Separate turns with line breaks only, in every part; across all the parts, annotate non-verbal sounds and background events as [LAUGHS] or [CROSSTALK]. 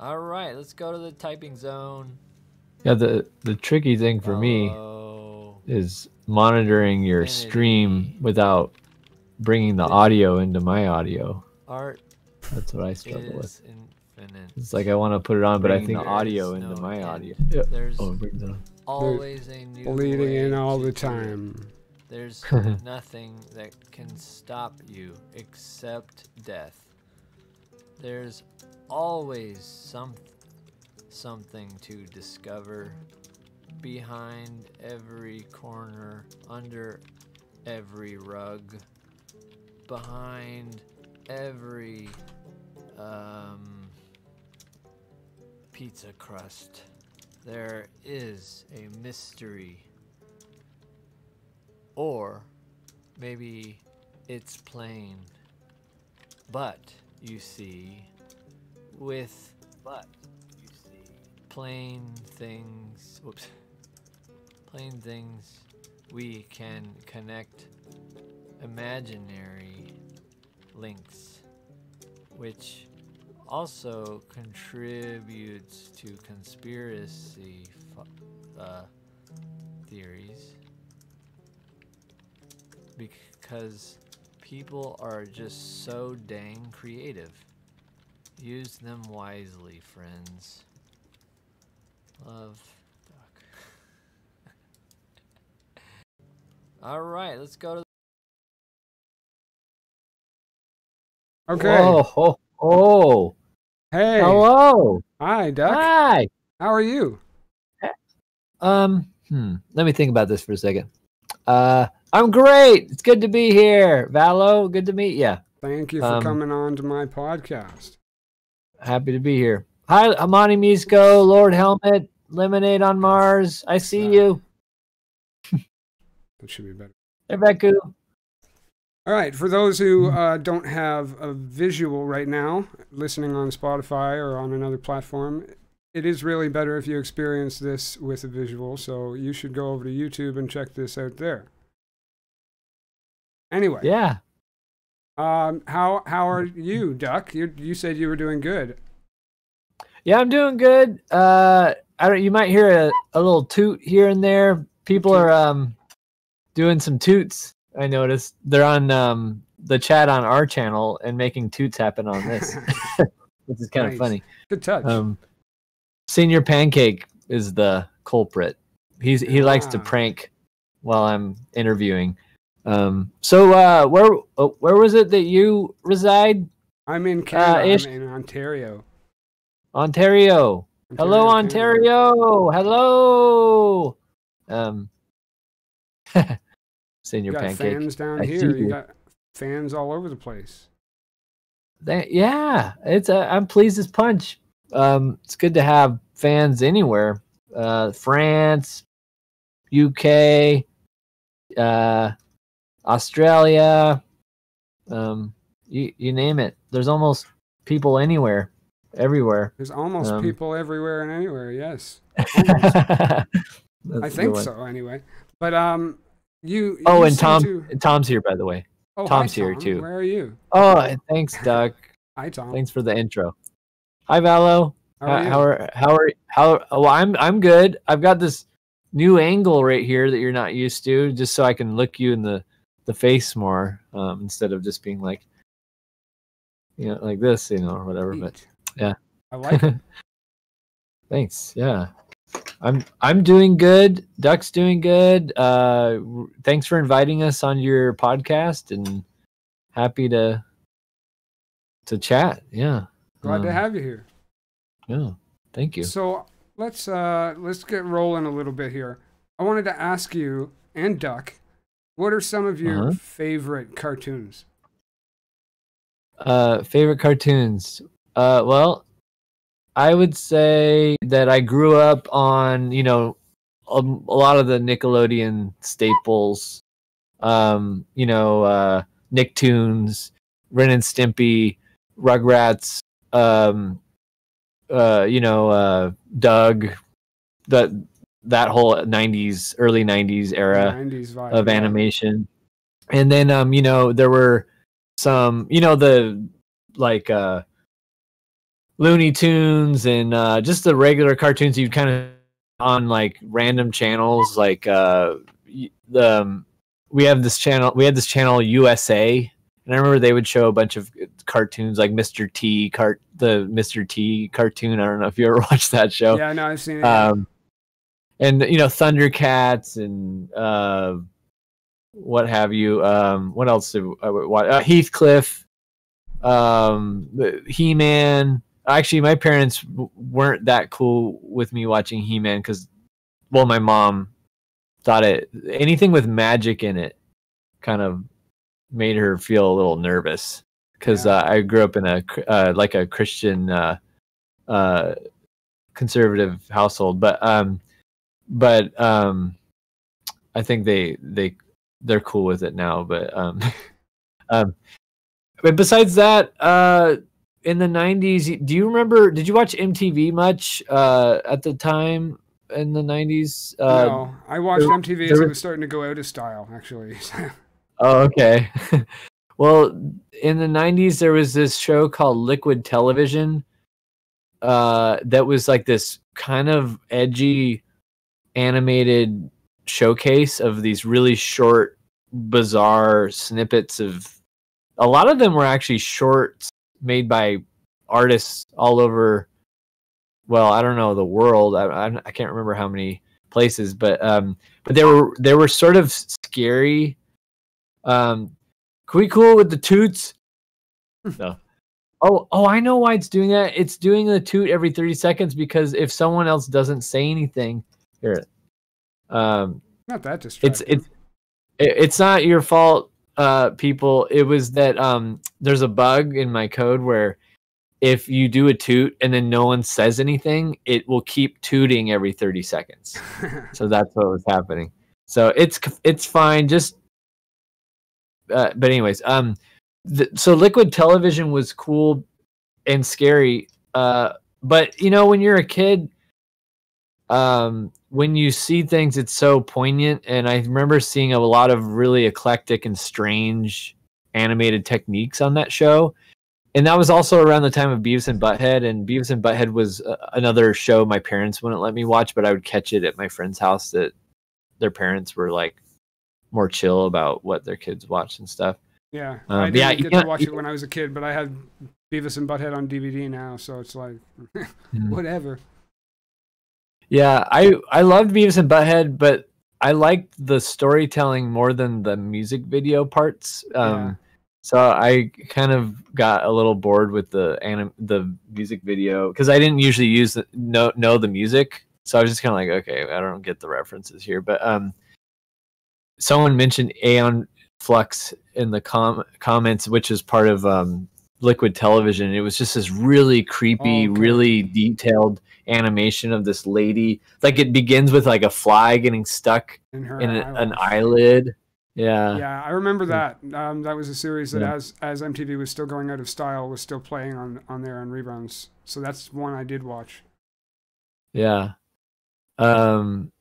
All right, let's go to the typing zone.
Yeah, the the tricky thing for me
oh.
is monitoring your stream without bringing the audio into my audio.
Art
That's what I struggle with.
infinite.
It's like I want to put it on, but I think
the
audio
There's
into
no
my
end.
audio. Yeah.
There's
Oh, it brings it on.
always a new
Bleeding
way
in all the time.
There's [LAUGHS] nothing that can stop you except death. There's always some something to discover behind every corner, under every rug, behind every um, pizza crust. There is a mystery. Or maybe it's plain. But you see, with but you see plain things. Whoops. Plain things, we can connect imaginary links, which also contributes to conspiracy uh, theories because people are just so dang creative. Use them wisely, friends. Love, Duck. [LAUGHS] All right, let's go to.
Okay.
Oh, oh, oh.
Hey.
Hello.
Hi, Duck.
Hi.
How are you?
Um, hmm. Let me think about this for a second. Uh, I'm great. It's good to be here. Valo, good to meet you.
Thank you for
Um,
coming on to my podcast.
Happy to be here. Hi, Amani Misko, Lord Helmet, Lemonade on Mars. I see
Uh,
you.
That should be better.
Hey, Beku.
All right. For those who uh, don't have a visual right now, listening on Spotify or on another platform, it is really better if you experience this with a visual. So you should go over to YouTube and check this out there. Anyway,
Yeah.
Um, how how are you, Duck? You you said you were doing good.
Yeah, I'm doing good. Uh, I don't. You might hear a, a little toot here and there. People are um doing some toots. I noticed they're on um the chat on our channel and making toots happen on this, [LAUGHS] [LAUGHS] which is kind of funny.
Good touch.
Um, Senior Pancake is the culprit. He's he likes to
Ah.
prank while I'm interviewing. Um, so uh, where uh, where was it that you reside?
I'm in Canada.
Ish-
I'm in Ontario.
Ontario. Hello,
Canada.
Ontario. Hello. Um, [LAUGHS] Senior Pancake.
fans down
I
here. You
you.
got fans all over the place.
That- yeah, it's uh, I'm pleased as punch. Um, it's good to have fans anywhere. Uh, France, UK, uh, Australia, um, you you name it. There's almost people anywhere, everywhere.
There's almost
Um,
people everywhere and anywhere. Yes, [LAUGHS] I think so. Anyway, but um, you.
Oh, and Tom,
to-
Tom's here by the way.
oh, hi,
Tom's here,
Tom.
too.
Where are you?
Oh, thanks, [LAUGHS] Doug.
Hi, Tom.
Thanks for the intro. Hi, Valo.
How are you?
how are how are how? Oh, I'm I'm good. I've got this new angle right here that you're not used to, just so I can look you in the the face more um, instead of just being like, you know, like this, you know, or whatever. But yeah.
I like it. [LAUGHS]
thanks. Yeah, I'm I'm doing good. Duck's doing good. Uh, thanks for inviting us on your podcast, and happy to to chat. Yeah.
Glad to
Um,
have you here.
Yeah. Thank you.
So let's uh let's get rolling a little bit here. I wanted to ask you and Duck, what are some of your
Uh-huh.
favorite cartoons?
Uh, favorite cartoons. Uh, well, I would say that I grew up on you know a, a lot of the Nickelodeon staples. Um, you know, uh, Nicktoons, Ren and Stimpy, Rugrats. Um, uh, you know, uh, Doug. That that whole '90s, early '90s era
90s vibe.
of
yeah.
animation. And then um, you know, there were some, you know, the like uh Looney Tunes and uh, just the regular cartoons you'd kind of on like random channels like uh, the um, we have this channel we had this channel USA and I remember they would show a bunch of cartoons like Mr. T cart the Mr. T cartoon. I don't know if you ever [LAUGHS] watched that show.
Yeah, no, I've seen it.
Um, and you know Thundercats and uh, what have you. Um, what else did I watch? Uh, Heathcliff, um, He Man. Actually, my parents w- weren't that cool with me watching He Man because, well, my mom thought it anything with magic in it kind of made her feel a little nervous because
Yeah.
uh, I grew up in a uh, like a Christian uh, uh, conservative household, but um, but um, I think they they they're cool with it now. But um, [LAUGHS] um, but besides that, uh, in the '90s, do you remember? Did you watch MTV much uh, at the time in the '90s? Uh,
no, I watched
there-
MTV as it
was-
was starting to go out of style. Actually, [LAUGHS]
Oh, okay. [LAUGHS] well, in the 90s, there was this show called Liquid Television uh, that was like this kind of edgy animated showcase of these really short, bizarre snippets of. A lot of them were actually shorts made by artists all over. Well, I don't know the world. I, I, I can't remember how many places, but um, but they were they were sort of scary um, can we cool with the toots? [LAUGHS] no. Oh, oh, I know why it's doing that. It's doing the toot every 30 seconds because if someone else doesn't say anything, here, um,
not that
it's
distracting.
it's it- it's not your fault, uh, people. It was that um, there's a bug in my code where if you do a toot and then no one says anything, it will keep tooting every 30 seconds [LAUGHS] so that's what was happening so it's it's fine just uh, but anyways um th- so liquid television was cool and scary uh but you know when you're a kid um when you see things it's so poignant and i remember seeing a lot of really eclectic and strange animated techniques on that show and that was also around the time of Beavis and Butthead, and Beavis and Butthead was uh, another show my parents wouldn't let me watch, but I would catch it at my friend's house that their parents were like more chill about what their kids watched and stuff.
yeah,
Um,
I didn't
yeah,
get to watch it when I was a kid, but I had Beavis and Butthead on DVD now, so it's like [LAUGHS] whatever.
Yeah, I I loved Beavis and Butthead, but I liked the storytelling more than the music video parts. Um,
Yeah.
So I kind of got a little bored with the anim- the music video because I didn't usually use the, know know the music, so I was just kind of like, okay, I don't get the references here. But um, someone mentioned Aeon Flux in the com- comments, which is part of um, Liquid Television. It was just this really creepy,
Oh, okay.
really detailed animation of this lady. Like it begins with like a fly getting stuck
In her
in a, an eyelid. Yeah.
Yeah, I remember that. Um, that was a series that,
Yeah.
as as MTV was still going out of style, was still playing on on there on reruns. So that's one I did watch.
Yeah. Um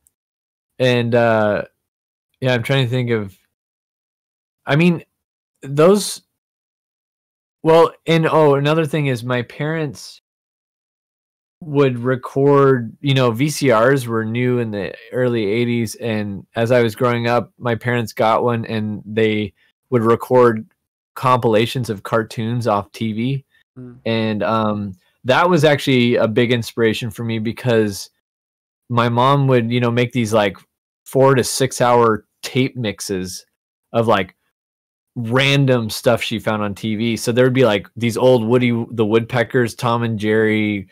and uh yeah, I'm trying to think of I mean those well, and oh, another thing is my parents would record, you know, VCRs were new in the early 80s and as I was growing up, my parents got one and they would record compilations of cartoons off TV.
Mm.
And um that was actually a big inspiration for me because my mom would, you know, make these like 4 to 6 hour tape mixes of like random stuff she found on TV. So there would be like these old Woody the Woodpeckers, Tom and Jerry,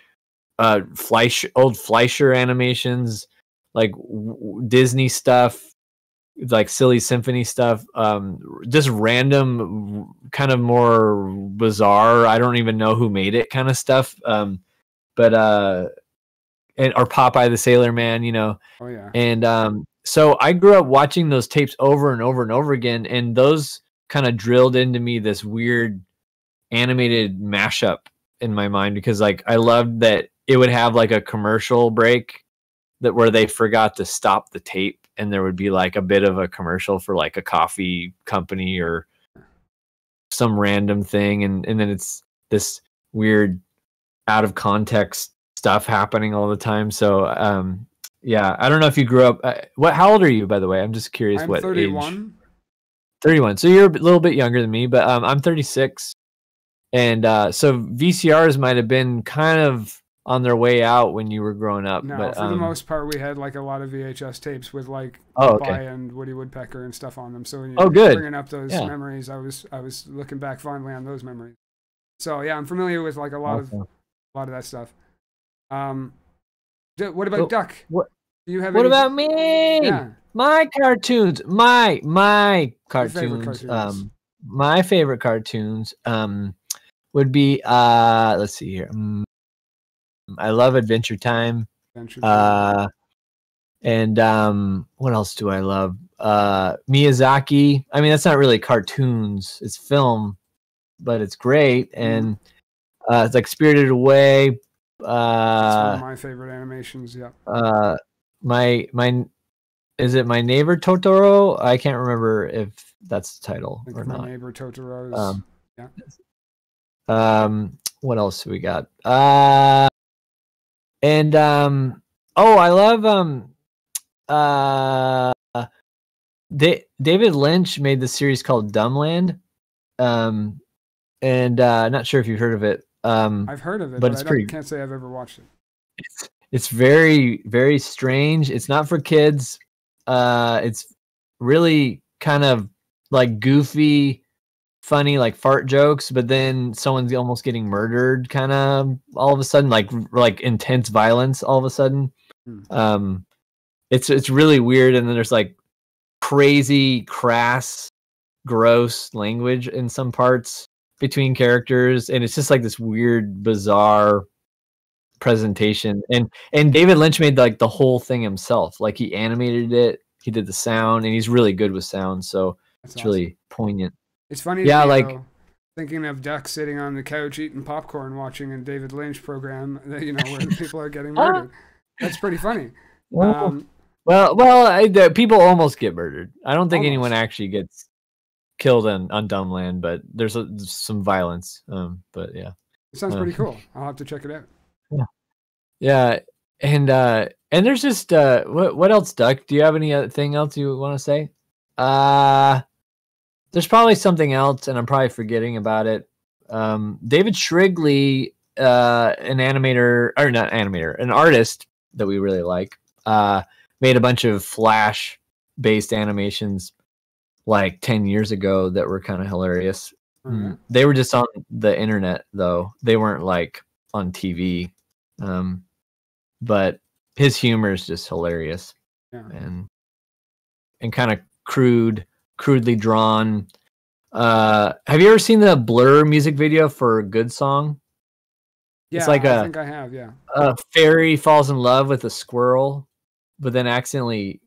uh, Fleisch, old Fleischer animations, like w- Disney stuff, like silly symphony stuff, um, just random, kind of more bizarre. I don't even know who made it, kind of stuff. Um, but uh, and or Popeye the Sailor Man, you know,
Oh yeah.
and um, so I grew up watching those tapes over and over and over again, and those kind of drilled into me this weird animated mashup in my mind because like I loved that it would have like a commercial break that where they forgot to stop the tape and there would be like a bit of a commercial for like a coffee company or some random thing and and then it's this weird out of context stuff happening all the time. So um, yeah, I don't know if you grew up. Uh, what? How old are you, by the way? I'm just curious.
I'm
what
31.
age? 31. So you're a little bit younger than me, but um, I'm 36, and uh, so VCRs might have been kind of on their way out when you were growing up.
No,
but,
for the
um,
most part, we had like a lot of VHS tapes with like
Oh, okay.
and Woody Woodpecker and stuff on them. So when you
Oh, good.
bringing up those
Yeah.
memories, I was I was looking back fondly on those memories. So yeah, I'm familiar with like a lot of a lot of that stuff. Um, d- what about Duck?
what-
Do you have
What
any-
about me?
Yeah,
My cartoons, my my cartoons,
favorite cartoons.
um, my favorite cartoons, um, would be uh, let's see here. Mm, I love Adventure Time.
Adventure Time.
Uh, and um, what else do I love? Uh, Miyazaki. I mean, that's not really cartoons; it's film, but it's great.
Mm-hmm.
And uh, it's like Spirited Away.
That's one
Uh,
of my favorite animations. Yeah,
uh, my my is it my neighbor Totoro? I can't remember if that's the title
I
or
my
not.
neighbor Totoro is.
Um,
yeah.
Um, what else do we got? Uh, and um, oh, I love um, uh, Da- David Lynch made the series called Dumbland. Um, and uh, not sure if you've heard of it. Um,
I've heard of it,
but
but,
it's
I
pretty-
can't say I've ever watched it.
it's it's very very strange it's not for kids uh it's really kind of like goofy funny like fart jokes but then someone's almost getting murdered kind of all of a sudden like like intense violence all of a sudden
Hmm.
um it's it's really weird and then there's like crazy crass gross language in some parts between characters and it's just like this weird bizarre presentation and and david lynch made like the whole thing himself like he animated it he did the sound and he's really good with sound so
That's
it's
awesome.
really poignant
It's funny.
Yeah,
to me,
like-
though, thinking of Duck sitting on the couch eating popcorn, watching a David Lynch program. [LAUGHS] that, You know, where [LAUGHS] people are getting murdered. That's pretty funny. Um,
well well I, the, people almost get murdered i don't think anyone actually gets killed on on dumbland but there's a, some violence um but yeah
it sounds
Uh,
pretty cool. [LAUGHS] I'll have to check it out.
yeah yeah, and uh and there's just uh what what else duck do you have anything else you want to say uh there's probably something else and i'm probably forgetting about it um david shrigley uh an animator or not animator an artist that we really like uh made a bunch of flash based animations like 10 years ago that were kind of hilarious
Alright.
Mm, They were just on the internet though. They weren't like on TV. Um but his humor is just hilarious
Yeah.
and and kind of crude, crudely drawn. Uh have you ever seen the Blur music video for a Good Song?
Yeah,
It's like
I
a-
think I have. Yeah.
A fairy falls in love with a squirrel but then accidentally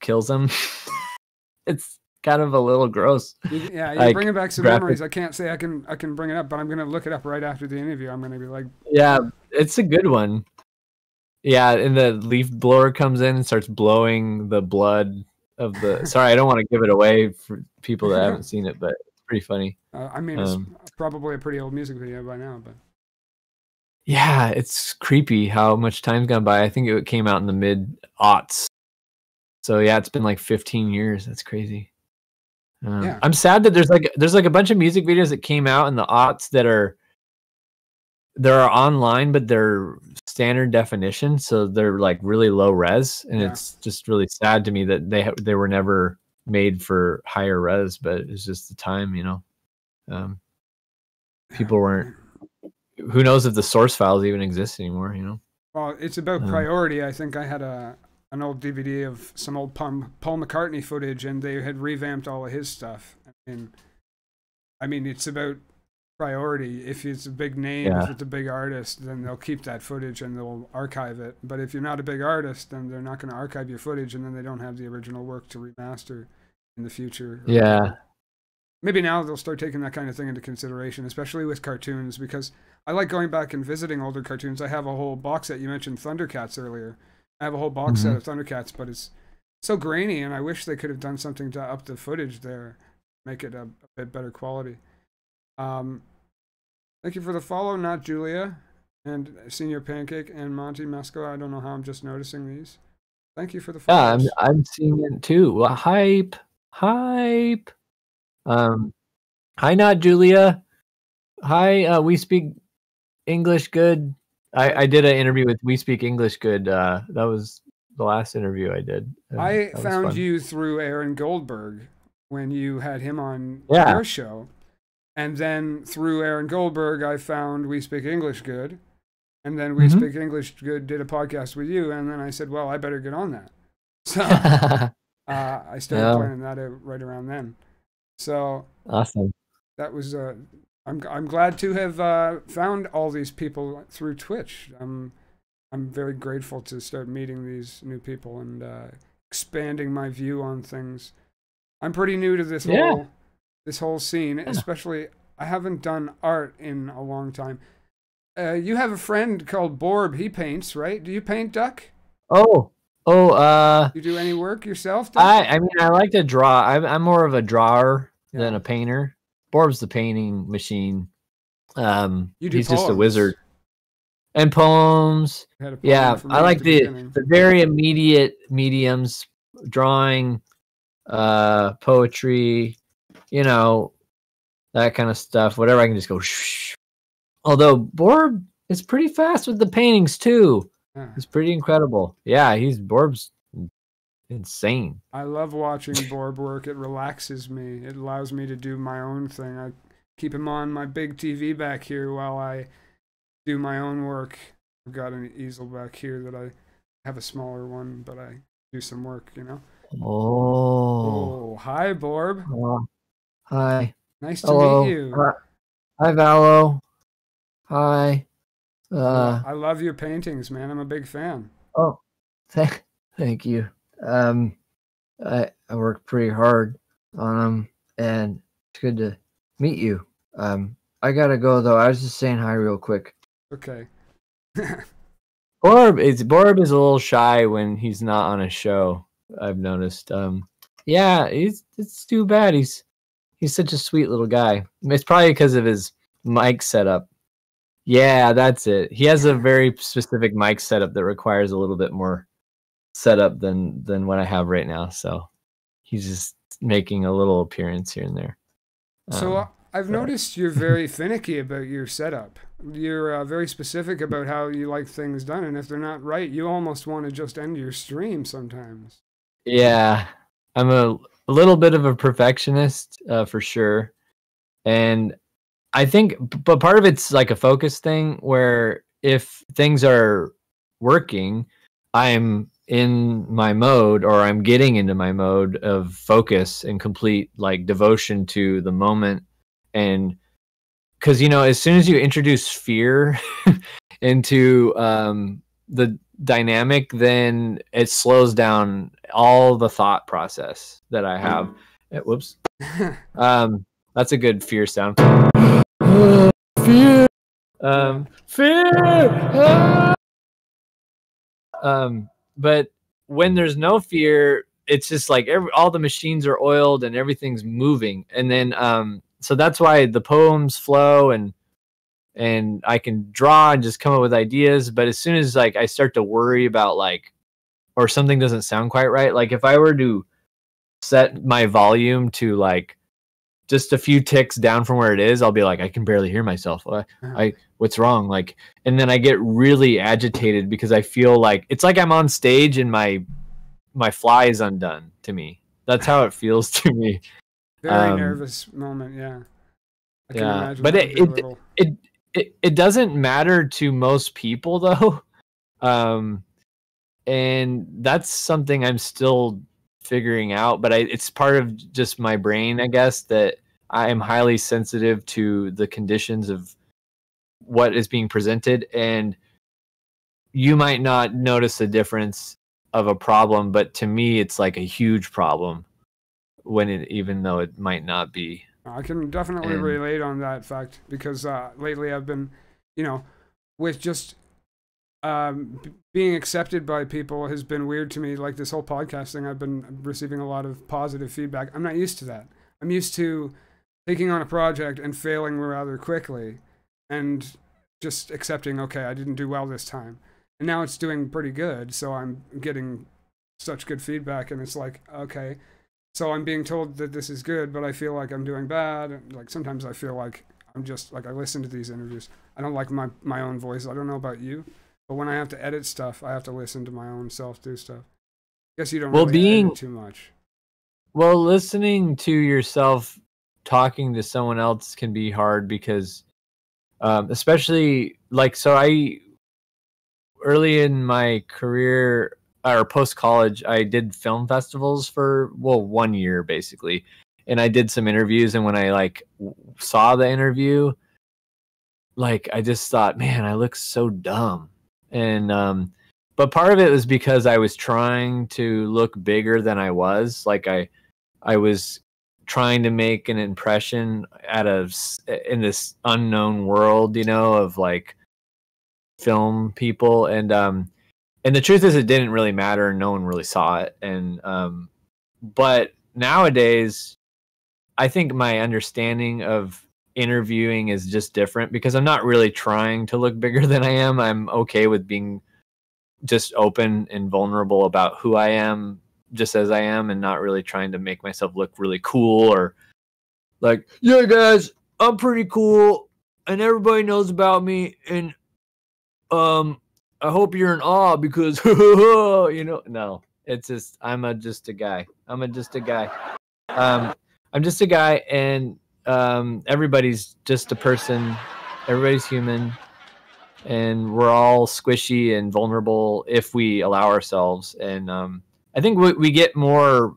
kills him. [LAUGHS] it's kind of a little gross.
Yeah, you're
Like,
bringing back some
graphic-
memories. I can't say I can I can bring it up, but I'm gonna look it up right after the interview. I'm gonna be like,
Yeah, it's a good one. Yeah, and the leaf blower comes in and starts blowing the blood of the. Sorry, I don't want to give it away for people that [LAUGHS] haven't seen it, but it's pretty funny.
uh, I mean,
Um,
it's probably a pretty old music video by now, but
Yeah, it's creepy how much time's gone by. I think it came out in the mid aughts. So yeah, it's been like 15 years. That's crazy. Um,
Yeah.
I'm sad that there's like there's like a bunch of music videos that came out in the aughts that are they're online, but they're standard definition, so they're like really low res, and
Yeah.
it's just really sad to me that they ha- they were never made for higher res, but it's just the time, you know. Um, people weren't. Who knows if the source files even exist anymore? You know.
Well, it's about
Um,
priority. I think I had a an old DVD of some old Paul, Paul McCartney footage, and they had revamped all of his stuff. And I mean, it's about priority. If it's a big name, if it's a big artist, then they'll keep that footage and they'll archive it. But if you're not a big artist, then they're not going to archive your footage, and then they don't have the original work to remaster in the future.
Yeah.
whatever. Maybe now they'll start taking that kind of thing into consideration, especially with cartoons, because I like going back and visiting older cartoons. I have a whole box set. You mentioned Thundercats earlier. I have a whole box set
Mhm.
of Thundercats, but it's so grainy, and I wish they could have done something to up the footage there, make it a, a bit better quality. Um, thank you for the follow, not Julia. and Senior Pancake and Monty Mesco. I don't know how I'm just noticing these. Thank you for the
Yeah, I'm. I'm seeing it too. Well, hype, hype. Um, hi, not Julia. Hi, uh, we speak English good. I I did an interview with We Speak English Good. Uh, that was the last interview I did.
I found
fun.
you through Aaron Goldberg when you had him on
Yeah.
your show. And then through Aaron Goldberg, I found We Speak English Good. And then We
Mhm.
Speak English Good did a podcast with you. And then I said, well, I better get on that. [LAUGHS] So [LAUGHS] uh, I started
Yeah.
planning that out right around then. So
awesome.
that was, uh, I'm, I'm glad to have uh, found all these people through Twitch. I'm, I'm very grateful to start meeting these new people and uh, expanding my view on things. I'm pretty new to this
Yeah.
whole this whole scene, especially I haven't done art in a long time. Uh, you have a friend called Borb. He paints, right? Do you paint, Duck?
Oh, oh. Uh,
You do any work yourself? Duck?
I I mean I like to draw. I'm I'm more of a drawer than a painter. Borb's the painting machine. Um,
You do
he's just a wizard. And poems. Yeah,
poem for me
I like the
beginning.
the very immediate mediums, drawing, uh, poetry, you know, that kind of stuff. Whatever I can just go. Shh. Although Borb is pretty fast with the paintings too.
Yeah.
He's pretty incredible. Yeah, he's Borb's insane.
I love watching Borb work. It relaxes me. It allows me to do my own thing. I keep him on my big TV back here while I do my own work. I've got an easel back here that I have a smaller one, but I do some work, you know.
Oh.
Oh, hi, Borb.
Oh. Hi.
Nice to
Hello.
meet you.
Hi, hi, Valo. Hi. Uh.
I love your paintings, man. I'm a big fan.
Oh. [LAUGHS] Thank. Thank you. Um. I I work pretty hard on them, and it's good to meet you. Um. I gotta go though. I was just saying hi real quick.
Okay. [LAUGHS]
Borb is Borb is a little shy when he's not on a show. I've noticed. Um, yeah, he's it's too bad. He's he's such a sweet little guy. It's probably because of his mic setup. Yeah, that's it. He has a very specific mic setup that requires a little bit more setup than than what I have right now. So he's just making a little appearance here and there.
So uh,
Um,
I've
so-
noticed you're [LAUGHS] very finicky about your setup. You're uh, very specific about how you like things done, and if they're not right, you almost want to just end your stream sometimes.
Yeah, I'm a, a little bit of a perfectionist uh, for sure, and I think, but part of it's like a focus thing where if things are working, I'm in my mode or I'm getting into my mode of focus and complete like devotion to the moment, and because you know, as soon as you introduce fear [LAUGHS] into um, the dynamic, then it slows down all the thought process that I have. Eh, whoops. [LAUGHS] Um, that's a good fear sound. fear. Um, fear. Ah! Um, but when there's no fear, it's just like every all the machines are oiled and everything's moving, and then um, so that's why the poems flow and and I can draw and just come up with ideas. But as soon as like I start to worry about like or something doesn't sound quite right, like if I were to set my volume to like just a few ticks down from where it is, I'll be like, I can barely hear myself. I, I what's wrong? Like, and then I get really agitated because I feel like it's like I'm on stage and my my fly is undone to me. That's how it feels to me.
Very
Um,
nervous moment, yeah. I can
yeah,
imagine
but it-
would be a
it- it it, it doesn't matter to most people though. [LAUGHS] Um and that's something i'm still figuring out but I, it's part of just my brain i guess that i am highly sensitive to the conditions of what is being presented and you might not notice a difference of a problem but to me it's like a huge problem when it even though it might not be
I can definitely
And-
relate on that fact because uh, lately I've been, you know, with just um, b- being accepted by people has been weird to me. Like this whole podcast thing, I've been receiving a lot of positive feedback. I'm not used to that. I'm used to taking on a project and failing rather quickly. And just accepting, okay, I didn't do well this time. And now it's doing pretty good, so I'm getting such good feedback and it's like, okay, so I'm being told that this is good, but I feel like I'm doing bad. And like sometimes I feel like I'm just like I listen to these interviews. I don't like my my own voice. I don't know about you, but when I have to edit stuff, I have to listen to my own self do stuff. Guess you don't
Well,
really
being-
too much.
Well, listening to yourself talking to someone else can be hard because, um, especially like, so I early in my career or post college, I did film festivals for well one year basically, and I did some interviews. And when I like saw the interview, like I just thought, man, I look so dumb, and um, but part of it was because I was trying to look bigger than I was. Like I, I was trying to make an impression out of in this unknown world, you know, of like film people and um and the truth is it didn't really matter no one really saw it and um but nowadays I think my understanding of interviewing is just different because I'm not really trying to look [LAUGHS] bigger than I am. I'm okay with being just open and vulnerable about who I am just as I am and not really trying to make myself look really cool or like, yeah, guys, I'm pretty cool and everybody knows about me and um I hope you're in awe because [LAUGHS] you know no it's just I'm a just a guy. I'm a just a guy. Um I'm just a guy and um everybody's just a person. Everybody's human. And we're all squishy and vulnerable if we allow ourselves. And um I think we, we get more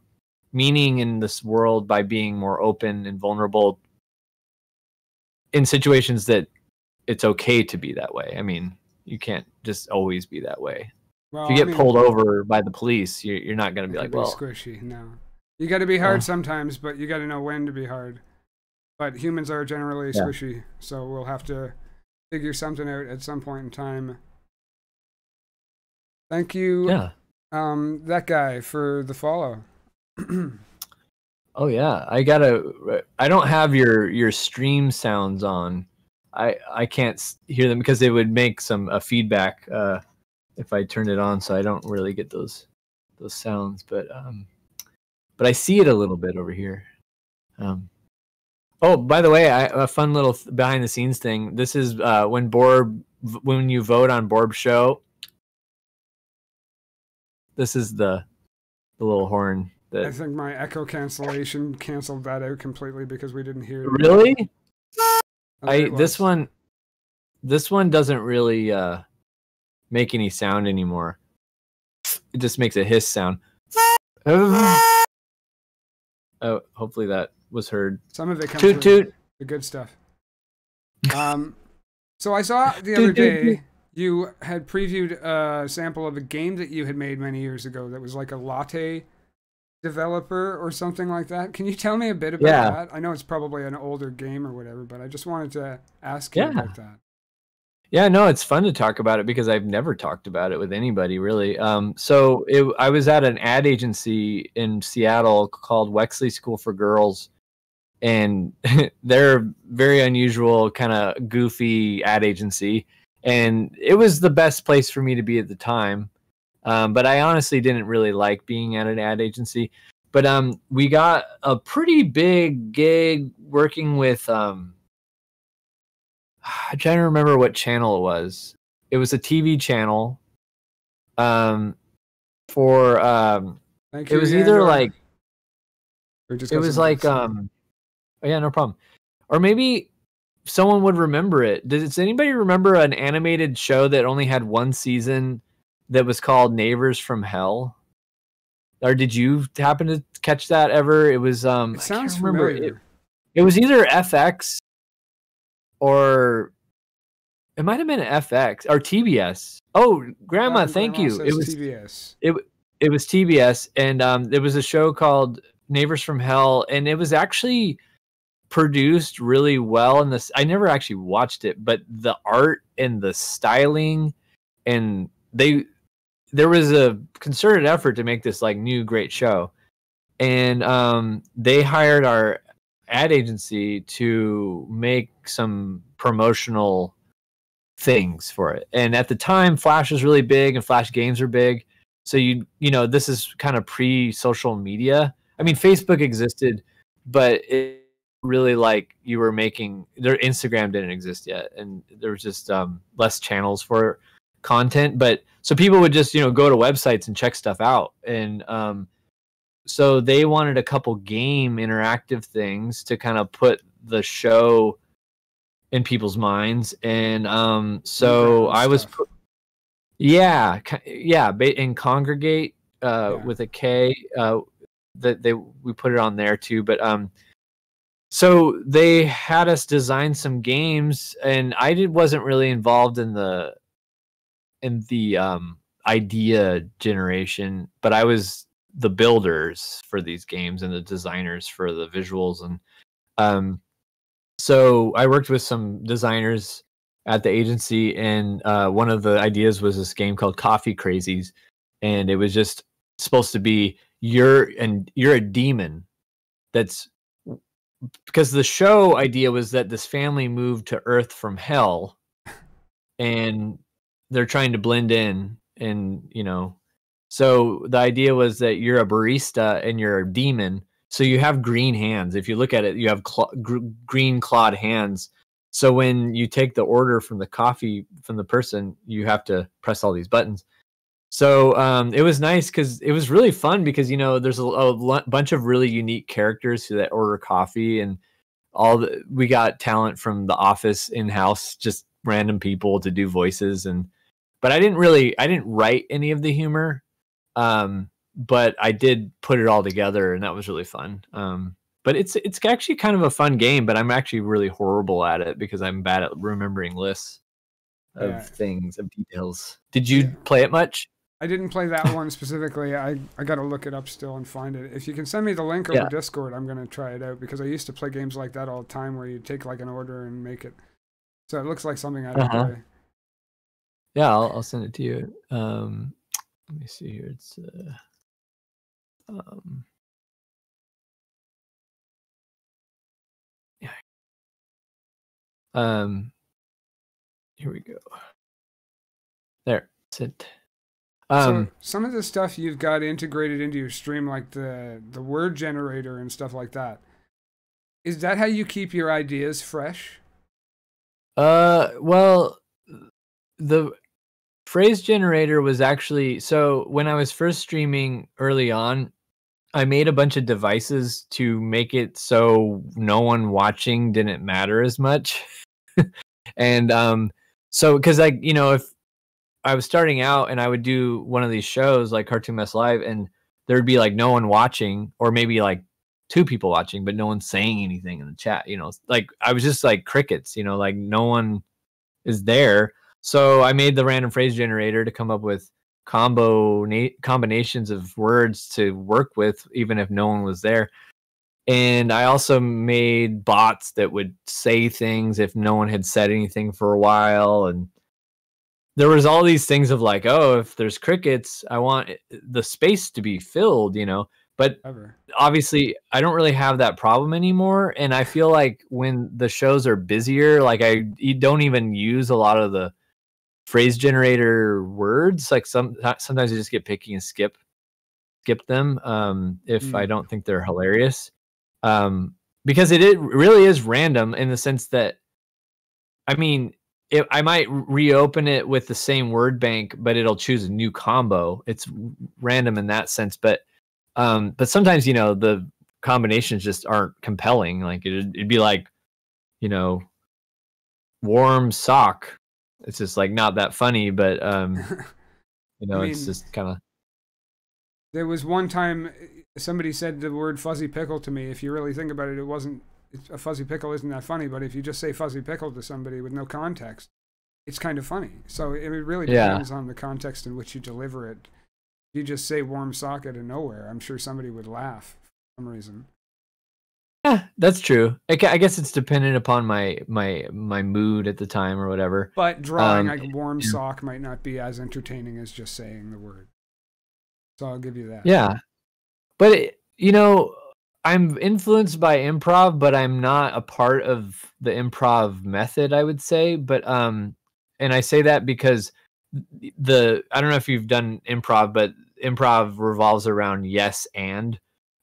meaning in this world by being more open and vulnerable in situations that it's okay to be that way. I mean you can't just always be that way
Well,
if you
I
get
mean,
pulled over by the police, you're, you're not going to be like,
could
well,
squishy. No, you got to be hard
Uh.
sometimes, but you got to know when to be hard. But humans are generally
Yeah.
squishy, so we'll have to figure something out at some point in time. Thank you,
yeah.
um, that guy for the follow.
Oh yeah, I gotta. I don't have your your stream sounds on. I I can't hear them because they would make some uh, feedback uh, if I turned it on. So I don't really get those those sounds. But um, but I see it a little bit over here. Um, oh, by the way, I, a fun little behind the scenes thing. This is uh, when Borb when you vote on Borb show. This is the the little horn
I
that
think my echo cancellation canceled that out completely because we didn't hear. it.
really.
Oh,
I this one this one doesn't really uh make any sound anymore. It just makes a hiss sound. [LAUGHS] Oh, hopefully that was heard.
Some of it comes
Toot toot.
the good stuff. Um, so I saw [LAUGHS] the other day you had previewed a sample of a game that you had made many years ago that was like a latte developer or something like that. Can you tell me a bit about
Yeah.
that? I know it's probably an older game or whatever, but I just wanted to ask you
Yeah.
about that.
Yeah, no, it's fun to talk about it because I've never talked about it with anybody really. Um, so it, I was at an ad agency in Seattle called Wexley School for Girls, and [LAUGHS] they're very unusual, kind of goofy ad agency, and it was the best place for me to be at the time. Um, but I honestly didn't really like being at an ad agency. But um, we got a pretty big gig working with um, [SIGHS] I'm trying to remember what channel it was. It was a TV channel. Um, for um,
Thank
it was either
Andor.
like
just
it was like um, oh yeah, no problem. Or maybe someone would remember it. Does anybody remember an animated show that only had one season that was called Neighbors from Hell? Or did you happen to catch that ever? It was um,
it
I can't
sounds
remember. It-
familiar.
it was either FX or it might have been FX or TBS. Oh, Grandma,
Um,
thank
Grandma
you. It was
TBS.
it was TBS, and um, there was a show called Neighbors from Hell, and it was actually produced really well. And this, I never actually watched it, but the art and the styling, and they, there was a concerted effort to make this like new great show, and um, they hired our ad agency to make some promotional things for it. And at the time, Flash was really big and Flash games were big. So you you know this is kind of pre social media. I mean, Facebook existed, but it really like you were making their Instagram didn't exist yet, and there was just um, less channels for content. But so people would just you know go to websites and check stuff out, and um, so they wanted a couple game interactive things to kind of put the show in people's minds, and um, so I was. Yeah, yeah, and Kongregate uh,
Yeah.
with a K. Uh, that they we put it on there too, but um, so they had us design some games, and I did wasn't really involved in the in the um idea generation, but I was the builders for these games and the designers for the visuals and um so I worked with some designers at the agency, and uh, one of the ideas was this game called Coffee Crazies, and it was just supposed to be you're and you're a demon that's because the show idea was that this family moved to Earth from hell, [LAUGHS] and they're trying to blend in, and you know, so the idea was that you're a barista and you're a demon. So you have green hands. If you look at it, you have cl- gr- green clawed hands. So when you take the order from the coffee from the person, you have to press all these buttons. So um, it was nice because it was really fun because you know there's a, a bunch of really unique characters who that order coffee and all the we got talent from the office in house, just random people to do voices and but I didn't really I didn't write any of the humor, um, but I did put it all together and that was really fun. Um, but it's it's actually kind of a fun game, but I'm actually really horrible at it because I'm bad at remembering lists of
Yeah.
things of details. Did you
Yeah.
play it much?
I didn't play that one specifically. I, I got to look it up still and find it. If you can send me the link over
Yeah.
Discord, I'm going to try it out because I used to play games like that all the time where you take like an order and make it. So it looks like something I'd
Uh-huh.
enjoy.
Yeah, I'll, I'll send it to you. Um, let me see here. It's uh, um, yeah. Um, here we go. There. Um,
so some of the stuff you've got integrated into your stream, like the the word generator and stuff like that, is that how you keep your ideas fresh?
Uh, well, the phrase generator was actually so when I was first streaming early on, I made a bunch of devices to make it so no one watching didn't matter as much. [LAUGHS] and um so cuz like, you know, if I was starting out and I would do one of these shows like Cartoon Mess Live and there'd be like no one watching or maybe like two people watching but no one saying anything in the chat you know like i was just like crickets you know like no one is there so i made the random phrase generator to come up with combo na- combinations of words to work with even if no one was there. And i also made bots that would say things if no one had said anything for a while. And there was all these things of like oh if there's crickets i want the space to be filled you know? But
Ever?
obviously I don't really have that problem anymore. And I feel like when the shows are busier like I don't even use a lot of the phrase generator words like some sometimes I just get picky and skip skip them um if I
Mm.
don't think they're hilarious. Um because it, it really is random in the sense that I mean it, I might reopen it with the same word bank but it'll choose a new combo. It's random in that sense but um but sometimes you know the combinations just aren't compelling. Like it'd, it'd be like you know warm sock it's just like not that funny but um [LAUGHS] you know it's
mean-
just kind of
There was one time uh, somebody said the word fuzzy pickle to me. If you really think about it, it wasn't it's, a fuzzy pickle isn't that funny. But if you just say fuzzy pickle to somebody with no context, it's kind of funny. So it really
Yeah.
depends on the context in which you deliver it. If you just say warm sock out of nowhere, I'm sure somebody would laugh for some reason.
Yeah that's true I, I guess it's dependent upon my my my mood at the time or whatever
But drawing
Um,
like warm
yeah.
sock might not be as entertaining as just saying the word. So I'll give you that.
Yeah. But it, you know, I'm influenced by improv, but I'm not a part of the improv method, I would say. But um and I say that because the I don't know if you've done improv, but improv revolves around yes and,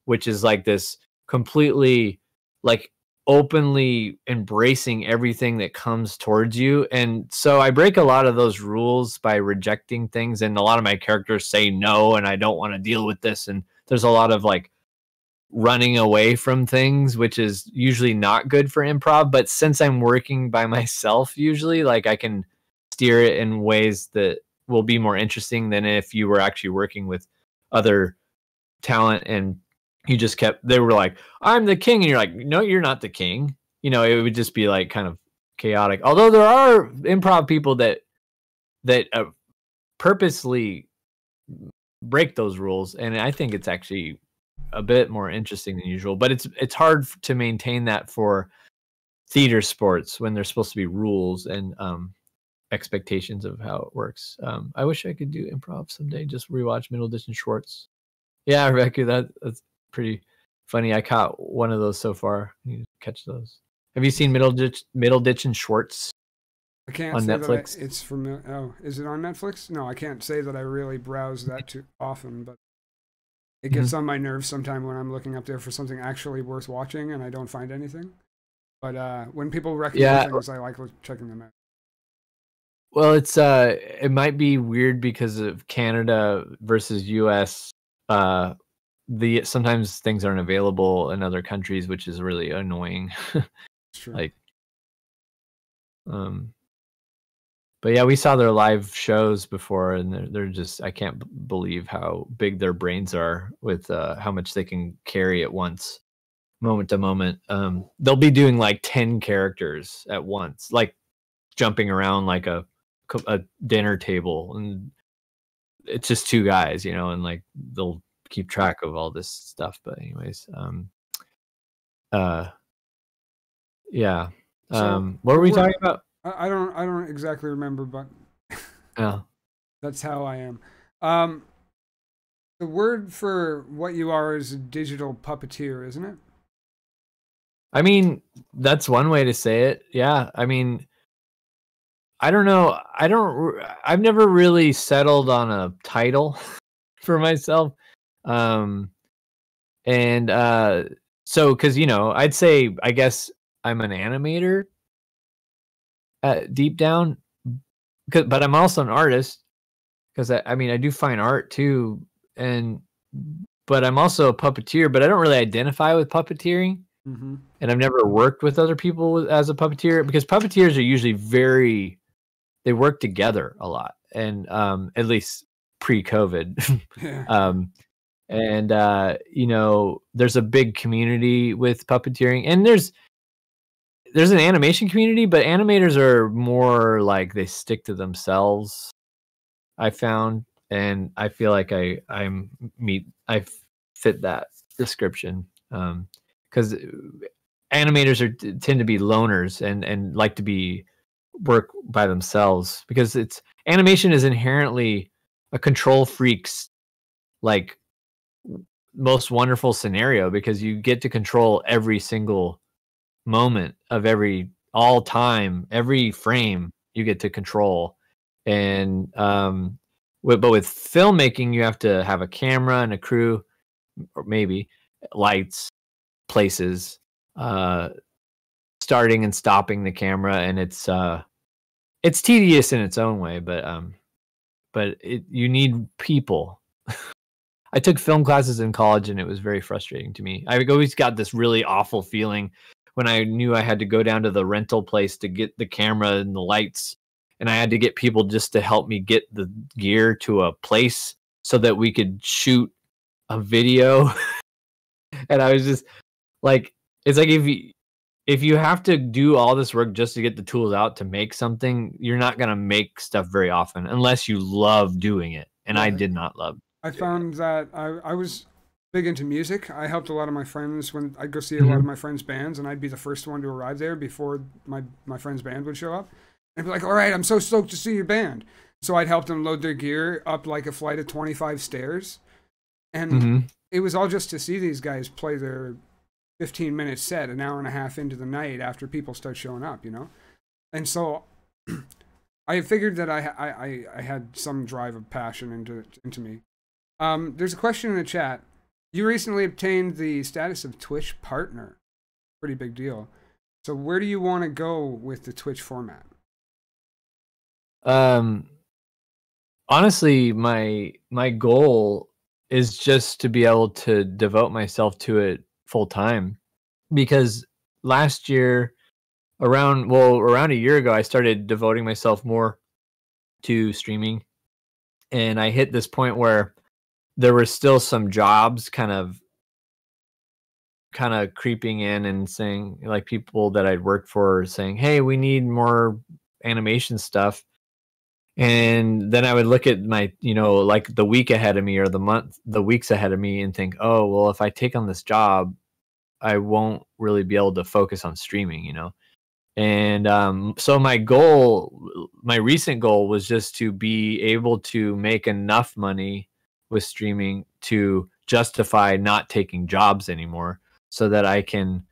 which is like this completely like openly embracing everything that comes towards you. And so I break a lot of those rules by rejecting things. And a lot of my characters say no, and I don't want to deal with this. And there's a lot of like running away from things, which is usually not good for improv. But since I'm working by [LAUGHS] myself, usually, like I can steer it in ways that will be more interesting than if you were actually working with other talent and you just kept they were like i'm the king and you're like no you're not the king. You know it would just be like kind of chaotic. Although there are improv people that that uh, purposely break those rules and i think it's actually a bit more interesting than usual but it's it's hard to maintain that for theater sports when there's supposed to be rules and um expectations of how it works. Um i wish i could do improv someday just rewatch middle and schwartz yeah rebecca that that's pretty funny. I caught one of those so far. I need to catch those. Have you seen Middleditch, Middle Ditch and Schwartz?
I can't
on
say
Netflix?
That I, it's from. Oh, is it on Netflix? No, I can't say that I really browse that too often, but it gets
Mm-hmm.
on my nerves sometime when I'm looking up there for something actually worth watching and I don't find anything. But uh, when people recommend
Yeah.
things, I like checking them out.
Well, it's uh, it might be weird because of Canada versus U.S. Uh, the sometimes things aren't available in other countries, which is really annoying. [LAUGHS]
True.
like, um, but yeah, we saw their live shows before, and they're they're just I can't b- believe how big their brains are with uh, how much they can carry at once, moment to moment. Um, they'll be doing like ten characters at once, like jumping around like a a dinner table, and it's just two guys, you know, and like they'll keep track of all this stuff. But anyways, um, uh, yeah.
So,
Um, what were we talking about?
I, don't. I don't exactly remember, but [LAUGHS]
Oh,
that's how I am. Um, the word for what you are is a digital puppeteer, isn't it?
I mean, that's one way to say it. Yeah. I mean, I don't know. I don't, I've never really settled on a title [LAUGHS] for myself. Um, and, uh, so, cause you know, I'd say, I guess I'm an animator uh, deep down, 'cause- but I'm also an artist because I, I mean, I do fine art too. And, but I'm also a puppeteer, but I don't really identify with puppeteering
Mm-hmm.
and I've never worked with other people as a puppeteer because puppeteers are usually very they work together a lot and um at least pre-covid [LAUGHS]
Yeah.
um and uh you know there's a big community with puppeteering and there's there's an animation community but animators are more like they stick to themselves i found and i feel like i i'm meet i fit that description um because animators are tend to be loners and and like to be work by themselves because it's animation is inherently a control freaks like most wonderful scenario because you get to control every single moment of every all time every frame you get to control. And um with, but with filmmaking you have to have a camera and a crew or maybe lights places uh starting and stopping the camera. And it's uh it's tedious in its own way but um but it you need people [LAUGHS] i took film classes in college and it was very frustrating to me. I always got this really awful feeling when i knew i had to go down to the rental place to get the camera and the lights and i had to get people just to help me get the gear to a place so that we could shoot a video. [LAUGHS] And i was just like it's like if you if you have to do all this work just to get the tools out to make something you're not going to make stuff very often unless you love doing it and i did not love
I found that I, I was big into music. I helped a lot of my friends when I'd go see a lot of my friends' bands, and I'd be the first one to arrive there before my, my friend's band would show up. And I'd be like, all right, I'm so stoked to see your band. So I'd help them load their gear up like a flight of 25 stairs. And
Mhm.
it was all just to see these guys play their 15 minute set an hour and a half into the night after people start showing up, you know? And so [CLEARS THROAT] I figured that I, I I I had some drive of passion into into me. Um, there's a question in the chat. You recently obtained the status of Twitch partner. Pretty big deal. So where do you want to go with the Twitch format?
Um, honestly, my my goal is just to be able to devote myself to it full time, because last year, around well, around a year ago, I started devoting myself more to streaming, and I hit this point where there were still some jobs kind of kind of creeping in and saying like people that I'd worked for saying, "Hey, we need more animation stuff." And then I would look at my, you know, like the week ahead of me or the month, the weeks ahead of me and think, "Oh, well, if I take on this job, I won't really be able to focus on streaming, you know." And um, so my goal, my recent goal was just to be able to make enough money with streaming to justify not taking jobs anymore so that I can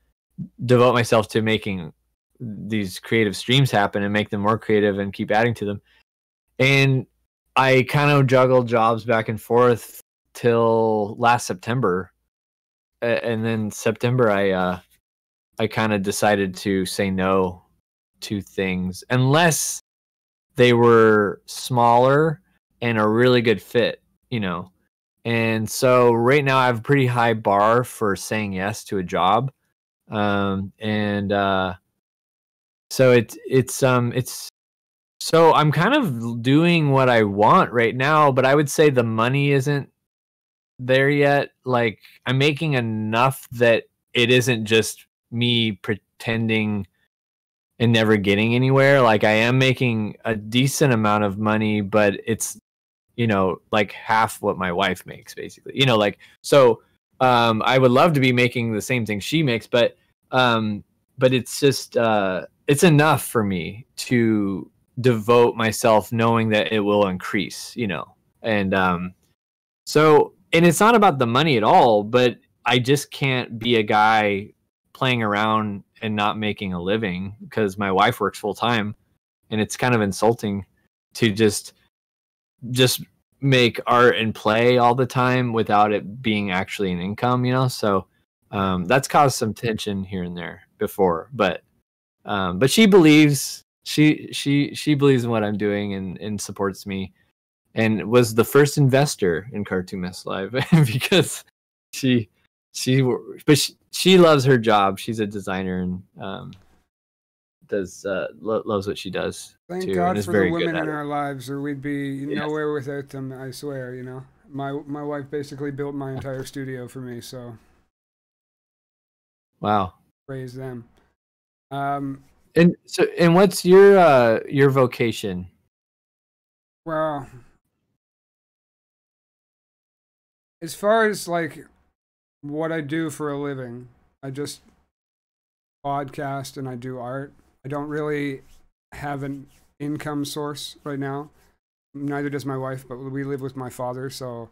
devote myself to making these creative streams happen and make them more creative and keep adding to them. And I kind of juggled jobs back and forth till last September. And then September I uh I kind of decided to say no to things unless they were smaller and a really good fit, you know. And so right now I have a pretty high bar for saying yes to a job. Um, and uh, so it's it's um it's so I'm kind of doing what I want right now, but I would say the money isn't there yet. Like I'm making enough that it isn't just me pretending and never getting anywhere. Like I am making a decent amount of money, but it's you know like half what my wife makes basically you know like so um i would love to be making the same thing she makes but um but it's just uh it's enough for me to devote myself knowing that it will increase you know and um so and it's not about the money at all but i just can't be a guy playing around and not making a living because my wife works full time and it's kind of insulting to just just make art and play all the time without it being actually an income, you know? So um, that's caused some tension here and there before, but um, but she believes she she she believes in what I'm doing and and supports me and was the first investor in Cartoon Mess Live [LAUGHS] because she she but she, she loves her job. She's a designer and um, does uh, lo- loves what she does.
Thank
too,
God
and is
for the women in our lives, or we'd be
Yes.
nowhere without them. I swear, you know. My my wife basically built my entire studio for me, so
Wow.
praise them. Um,
And so and what's your uh your vocation?
well, as far as like what I do for a living, I just podcast and I do art. I don't really have an income source right now. Neither does my wife, but we live with my father, so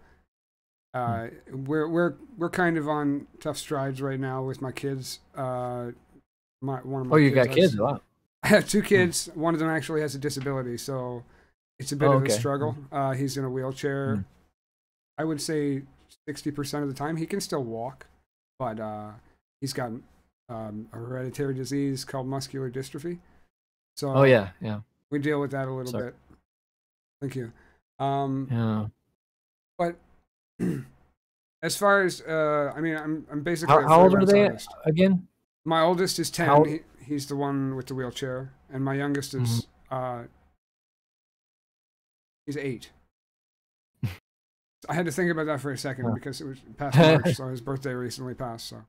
uh, we're we're we're kind of on tough strides right now with my kids. Uh, my one of my
Oh, you got
has-
kids. Wow. [LAUGHS]
I have two kids. One of them actually has a disability, so it's a bit
Oh,
of
okay.
a struggle. Uh, he's in a wheelchair.
Mm.
I would say sixty percent of the time he can still walk, but uh, he's got um, a hereditary disease called muscular dystrophy. So
Oh yeah, yeah.
we deal with that a little
Sorry.
bit. Thank you. Um,
Yeah.
but [CLEARS THROAT] as far as uh, I mean, I'm I'm basically
How, how old are they
artist.
again?
My oldest is ten. He, he's the one with the wheelchair, and my youngest is uh, he's eight. [LAUGHS] I had to think about that for a second
Huh.
because it was past March, so his birthday recently passed. So,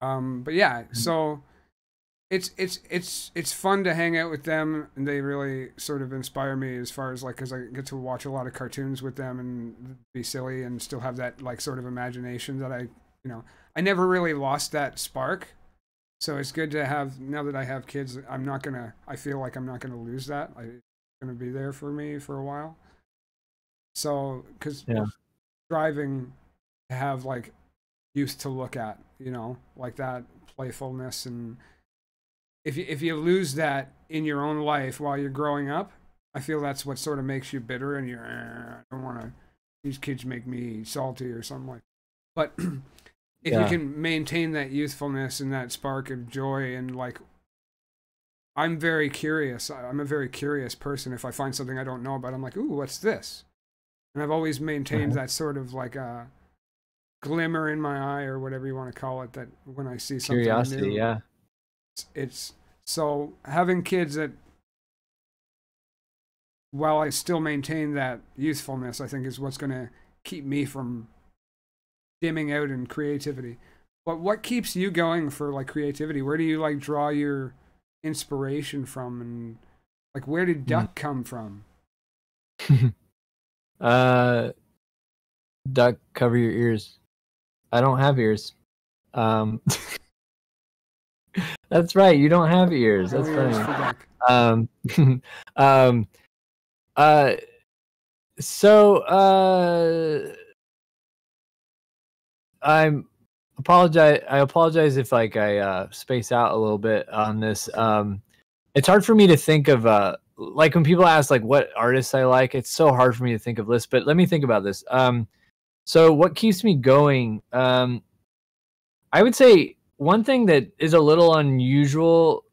um, but yeah, so it's it's it's it's fun to hang out with them, and they really sort of inspire me as far as like because I get to watch a lot of cartoons with them and be silly and still have that like sort of imagination that I you know I never really lost that spark. So it's good to have now that I have kids. I'm not gonna. I feel like I'm not gonna lose that. I, it's gonna be there for me for a while. So, because
Yeah.
driving to have like youth to look at, you know, like that playfulness and if you if you lose that in your own life while you're growing up, I feel that's what sort of makes you bitter and you're "Eh, I don't want to these kids make me salty or something like. [CLEARS THROAT] But [CLEARS THROAT] if you can maintain that youthfulness and that spark of joy and like I'm very curious. I'm a very curious person. If I find something I don't know about, I'm like, "Ooh, what's this?" And I've always maintained
Mhm.
that sort of like a glimmer in my eye or whatever you want to call it. That when I see something
Curiosity,
new,
yeah.
it's, it's so having kids that while I still maintain that youthfulness, I think is what's going to keep me from dimming out in creativity. But what keeps you going for like creativity? Where do you like draw your inspiration from and like where did duck come from? [LAUGHS]
Uh, duck, cover your ears. I don't have ears. Um, [LAUGHS] that's right. You don't have ears. That's funny. um [LAUGHS] um uh so uh i'm apologize i apologize if like i uh space out a little bit on this um it's hard for me to think of uh like when people ask like what artists i like it's so hard for me to think of lists but let me think about this um so what keeps me going um i would say one thing that is a little unusual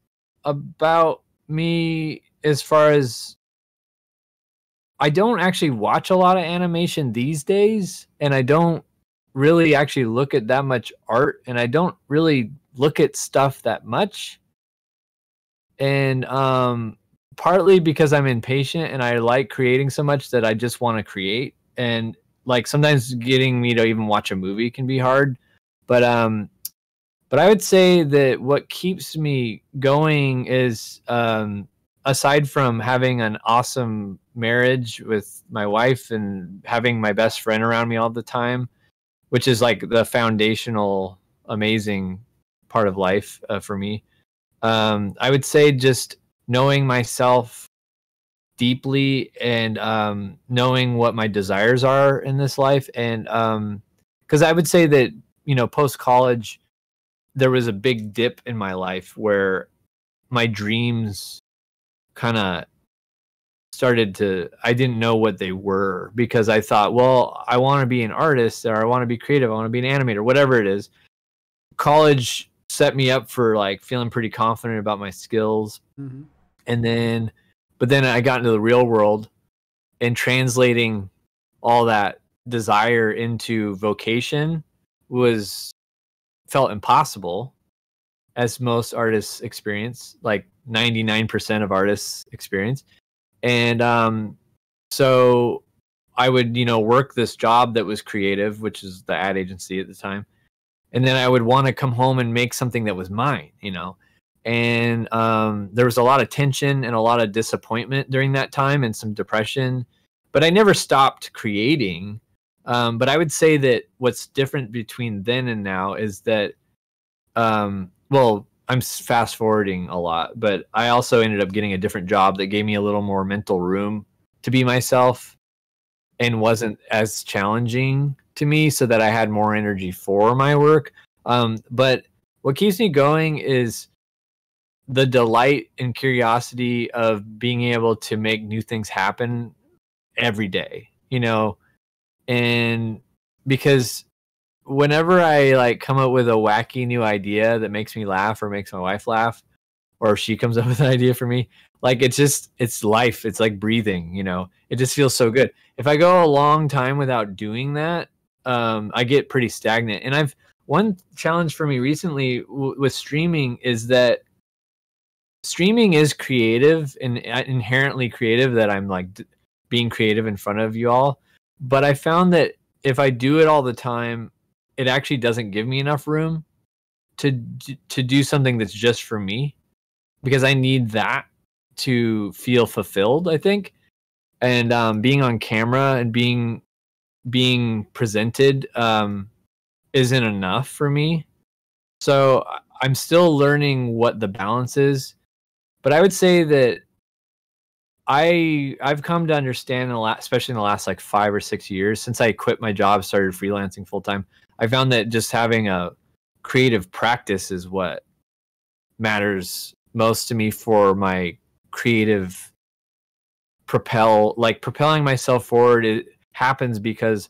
about me as far as I don't actually watch a lot of animation these days and I don't really actually look at that much art and I don't really look at stuff that much. And um partly because I'm impatient and I like creating so much that I just want to create and like sometimes getting me to even watch a movie can be hard. But um but I would say that what keeps me going is um, aside from having an awesome marriage with my wife and having my best friend around me all the time, which is like the foundational, amazing part of life uh, for me. Um, I would say just knowing myself deeply and um, knowing what my desires are in this life, and because I would say that you know post college there was a big dip in my life where my dreams kind of started to I didn't know what they were because I thought, well, I want to be an artist or I want to be creative, I want to be an animator, whatever it is. College set me up for like feeling pretty confident about my skills
mm-hmm.
and then but then I got into the real world and translating all that desire into vocation was felt impossible as most artists experience like 99% of artists experience. And um so i would you know work this job that was creative which is the ad agency at the time. And then i would want to come home and make something that was mine you know and um there was a lot of tension and a lot of disappointment during that time and some depression but i never stopped creating um, but I would say that what's different between then and now is that, um, well, I'm fast forwarding a lot, but I also ended up getting a different job that gave me a little more mental room to be myself and wasn't as challenging to me so that I had more energy for my work. Um, but what keeps me going is the delight and curiosity of being able to make new things happen every day, you know, and because whenever I like come up with a wacky new idea that makes me laugh or makes my wife laugh, or if she comes up [LAUGHS] with an idea for me, like it's just it's life. It's like breathing, you know. It just feels so good. If I go a long time without doing that, um, I get pretty stagnant. And I've one challenge for me recently w- with streaming is that streaming is creative and uh, inherently creative. That I'm like d- being creative in front of you all, but I found that if I do it all the time, it actually doesn't give me enough room to to do something that's just for me because I need that to feel fulfilled, I think. And um, being on camera and being being presented um, isn't enough for me. So I'm still learning what the balance is. But I would say that I I've come to understand in the last, especially in the last like five or six years since I quit my job, started freelancing full time. I found that just having a creative practice is what matters most to me for my creative propel like propelling myself forward it happens because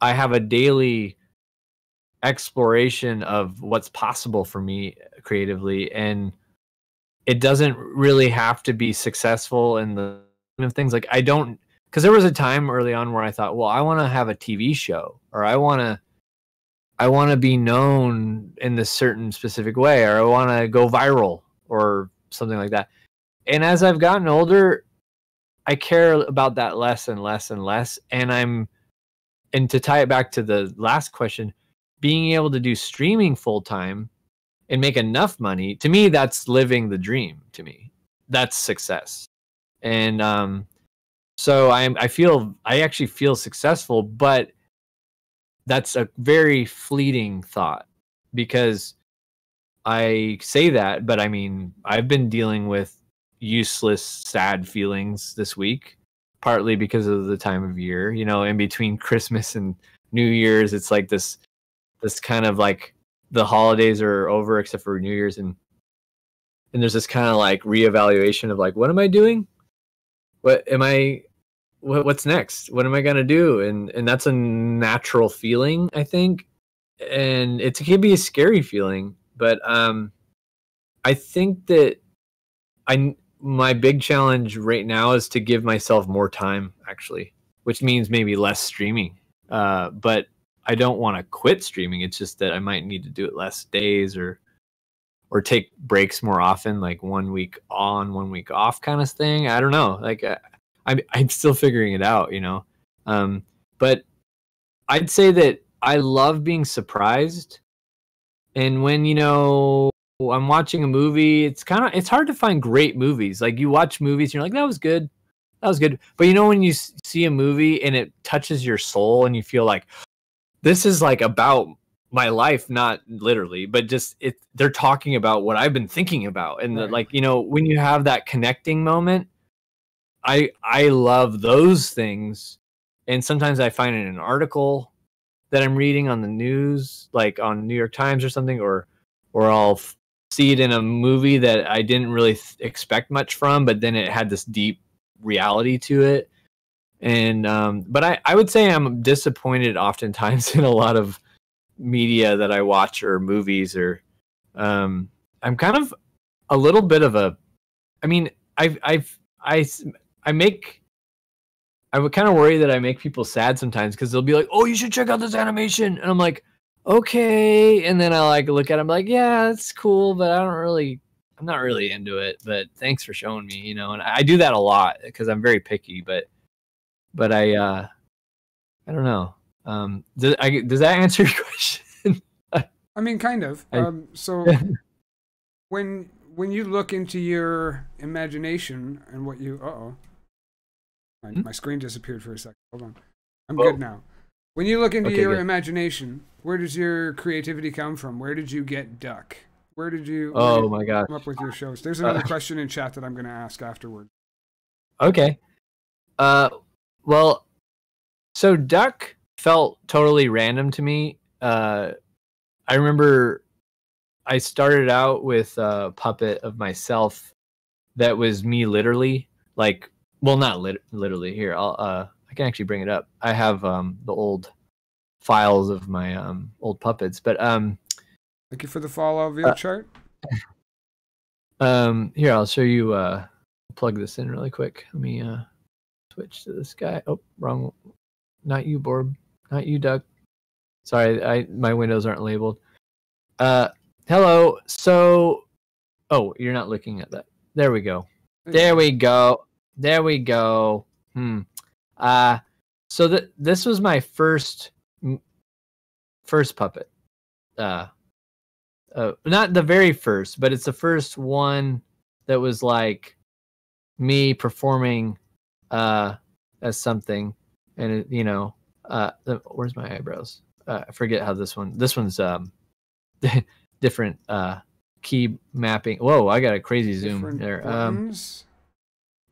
i have a daily exploration of what's possible for me creatively and it doesn't really have to be successful in the of things. Like i don't because there was a time early on where i thought well i want to have a tv show or i want to i want to be known in this certain specific way or i want to go viral or something like that. And as i've gotten older i care about that less and less and less and i'm and to tie it back to the last question being able to do streaming full time and make enough money to me that's living the dream to me. That's success. And um so i'm i feel i actually feel successful but that's a very fleeting thought because i say that but i mean i've been dealing with useless sad feelings this week partly because of the time of year you know in between [LAUGHS] christmas and new year's it's like this this kind of like the holidays are over except for New Year's and and there's this kind of like reevaluation of like what am I doing? What am I what, what's next? What am I going to do? And and that's a natural feeling, I think. And it can be a scary feeling, but um I think that I my big challenge right now is to give myself more time actually, which means maybe less streaming. Uh but I don't want to quit streaming. It's just that I might need to do it less days or or take breaks more often, like one week on, one week off kind of thing. I don't know. Like I, I'm I'm still figuring it out, you know. Um, but I'd say that I love being surprised, and when you know I'm watching a movie, it's kind of it's hard to find great movies. Like you watch movies, and you're like, that was good, that was good. But you know when you see a movie and it touches your soul, and you feel like, this is like about my life not literally but just it they're talking about what i've been thinking about. And right. the, like you know when you have that connecting moment i i love those things. And sometimes i find it in an article that i'm reading on the news like on new york times or something or or i'll f- see it in a movie that i didn't really th- expect much from but then it had this deep reality to it and um, but I, I would say I'm disappointed oftentimes [LAUGHS] in a lot of media that I watch or movies or um, I'm kind of a little bit of a I mean I've I've I I make I would kind of worry that I make people sad sometimes because they'll be like, "Oh, you should check out this animation," and I'm like, "Okay," and then I like look at them like, "Yeah, it's cool, but I don't really, I'm not really into it." But thanks for showing me, you know. And I do that a lot because I'm very picky. But but I uh I don't know. Um does I does that answer your [LAUGHS] question?
I mean kind of. I, um so [LAUGHS] when when you look into your imagination and what you uh oh. My, hmm? my screen disappeared for a second. Hold on. I'm oh. good now. When you look into okay, your good. imagination, where does your creativity come from? Where did you get duck? Where did you
Oh my god.
Come up with your shows. There's another uh, question in chat that I'm going to ask afterward.
Okay. Uh well, so Duck felt totally random to me. Uh, I remember I started out with a puppet of myself that was me literally, like, well, not lit- literally. Here, I'll, uh, I can actually bring it up. I have um, the old files of my um, old puppets, but um,
thank you for the follow via uh, chart. [LAUGHS]
Um, here, I'll show you. Uh, plug this in really quick. Let me. Uh, switch to this guy. Oh, wrong. Not you, Borb. Not you, Duck. Sorry, I my windows aren't labeled. Uh, hello. So, oh, you're not looking at that. There we go. There we go. There we go. Hmm. Uh, so that this was my first first puppet. Uh, uh, not the very first, but it's the first one that was like me performing uh, as something, and it, you know, uh, where's my eyebrows? Uh, I forget how this one. This one's um, [LAUGHS] different uh, key mapping. Whoa, I got a crazy zoom different there. Buttons?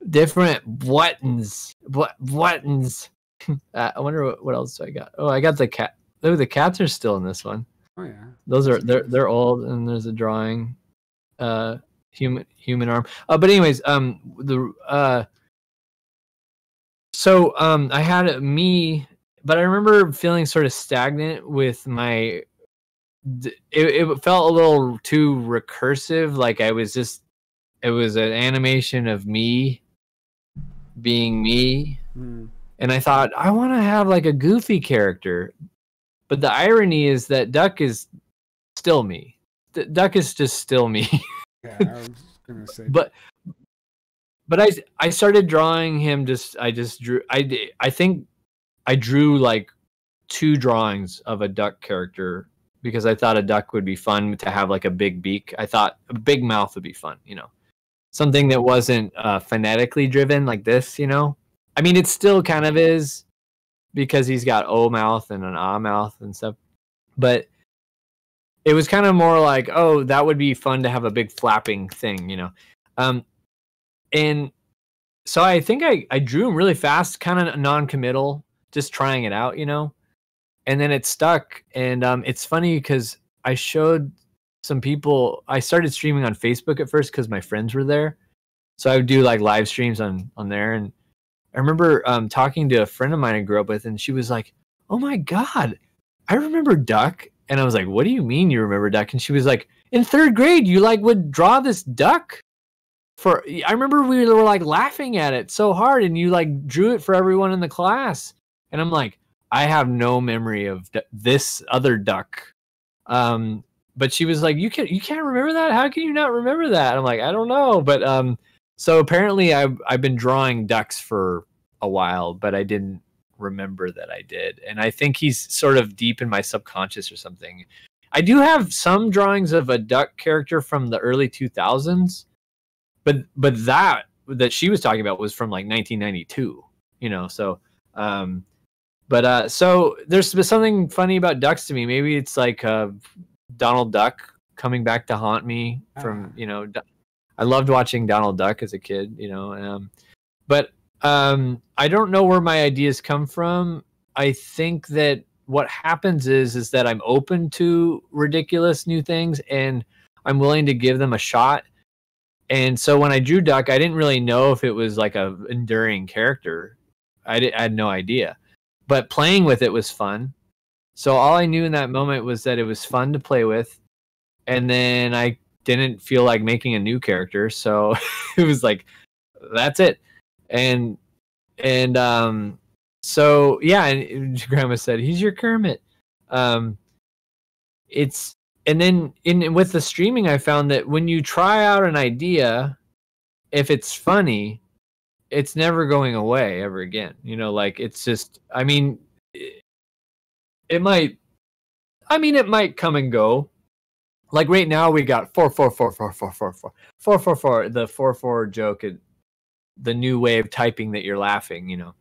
Um, different buttons. What buttons? [LAUGHS] uh, I wonder what, what else I got. Oh, I got the cat. Oh, the cats are still in this one.
Oh yeah.
Those are they're they're old, and there's a drawing. Uh, human human arm. Uh, but anyways, um, the uh, so um, I had me, but I remember feeling sort of stagnant with my. It, it felt a little too recursive. Like I was just, it was an animation of me being me
Hmm.
and I thought I want to have like a goofy character, but the irony is that Duck is still me. D- Duck is just still me.
Yeah, I was gonna say. [LAUGHS]
but but I I started drawing him. Just I just drew. I I think I drew like two drawings of a duck character because I thought a duck would be fun to have like a big beak. I thought a big mouth would be fun. You know, something that wasn't uh, phonetically driven like this. You know, I mean, it still kind of is because he's got O mouth and an ah mouth and stuff, but it was kind of more like, oh, that would be fun to have a big flapping thing, you know. Um, and so I think I I drew him really fast, kind of non-committal, just trying it out, you know. And then it stuck, and um, it's funny because I showed some people. I started streaming on Facebook at first because my friends were there, so I would do like live streams on on there. And I remember um, talking to a friend of mine I grew up with, and she was like, "Oh my god, I remember Duck." And I was like, "What do you mean you remember Duck?" And she was like, "In third grade, you like would draw this duck for." I remember we were like laughing at it so hard, and you like drew it for everyone in the class. And I'm like, I have no memory of d- this other duck. Um, but she was like, "You can you can't remember that? How can you not remember that?" I'm like, "I don't know." But um, so apparently I've I've been drawing ducks for a while, but I didn't remember that I did. And I think he's sort of deep in my subconscious or something. I do have some drawings of a duck character from the early 2000s, but but that that she was talking about was from like 1992, you know. So um but uh so there's something funny about ducks to me. Maybe it's like uh Donald Duck coming back to haunt me from,
Ah.
you know, I loved watching Donald Duck as a kid, you know. Um but um i don't know where my ideas come from i think that what happens is is that i'm open to ridiculous new things and i'm willing to give them a shot and so when i drew duck i didn't really know if it was like a enduring character. I, di- I had no idea. But playing with it was fun. So all i knew in that moment was that it was fun to play with. And then i didn't feel like making a new character. So [LAUGHS] it was like that's it. And and um so yeah and [LAUGHS] grandma said he's your kermit. Um it's and then in with the streaming i found that when you try out an idea if it's funny it's never going away ever again you know like it's just i mean it, it might i mean it might come and go like right now we got 44444444 444 the 44 joke the new way of typing that you're laughing you know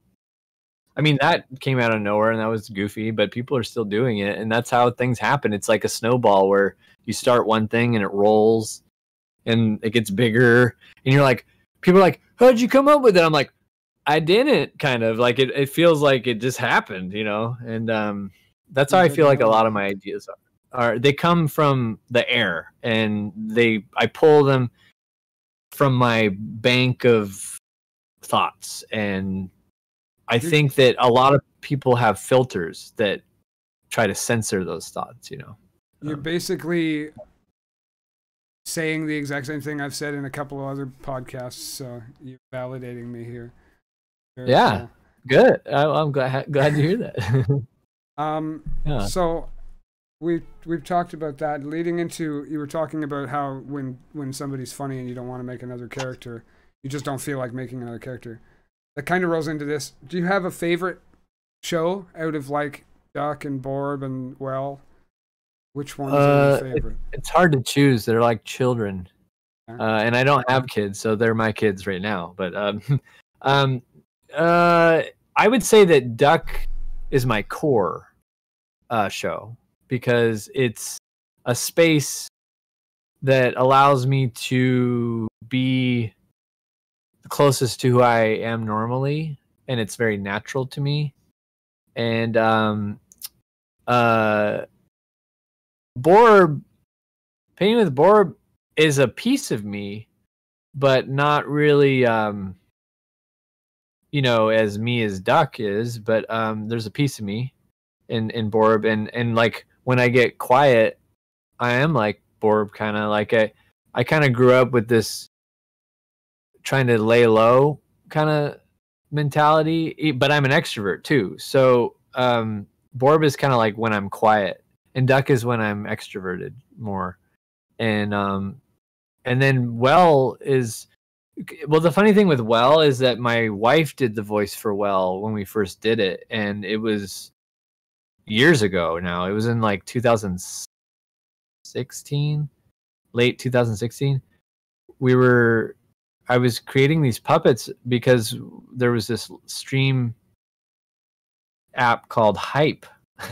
I mean, that came out of nowhere and that was goofy, but people are still doing it. And that's how things happen. It's like a snowball where you start one thing and it rolls and it gets bigger. And you're like, people are like, how'd you come up with it? I'm like, I didn't kind of like it. It feels like it just happened, you know? And um, that's how I feel like a lot of my ideas are. are they come from the air and they, I pull them from my bank of thoughts and i think that a lot of people have filters that try to censor those thoughts you know
You're
Um,
basically saying the exact same thing I've said in a couple of other podcasts, so you're validating me here. Very
Yeah.
cool.
good I, i'm glad glad to hear that [LAUGHS]
Um,
yeah
so we've we've talked about that. Leading into you were talking about how when when somebody's funny and you don't want to make another character, you just don't feel like making another character. That kind of rolls into this. Do you have a favorite show out of like Duck and Borb and Well? Which one's
Uh,
your favorite?
it's hard to choose they're like children uh, and i don't have kids so they're my kids right now but um [LAUGHS] um uh i would say that duck is my core uh show because it's a space that allows me to be closest to who i am normally and it's very natural to me. And um uh Borb, painting with Borb, is a piece of me, but not really um you know, as me as Duck is, but um there's a piece of me in in Borb. And and like when I get quiet, I am like Borb kind of like I I kind of grew up with this trying to lay low kind of mentality, but I'm an extrovert too. So um Borb is kind of like when I'm quiet and Duck is when I'm extroverted more. And um and then Well is well the funny thing with Well is that my wife did the voice for Well when we first did it and it was years ago now. It was in like 2016, late 2016. We were I was creating these puppets because there was this stream app called Hype [LAUGHS]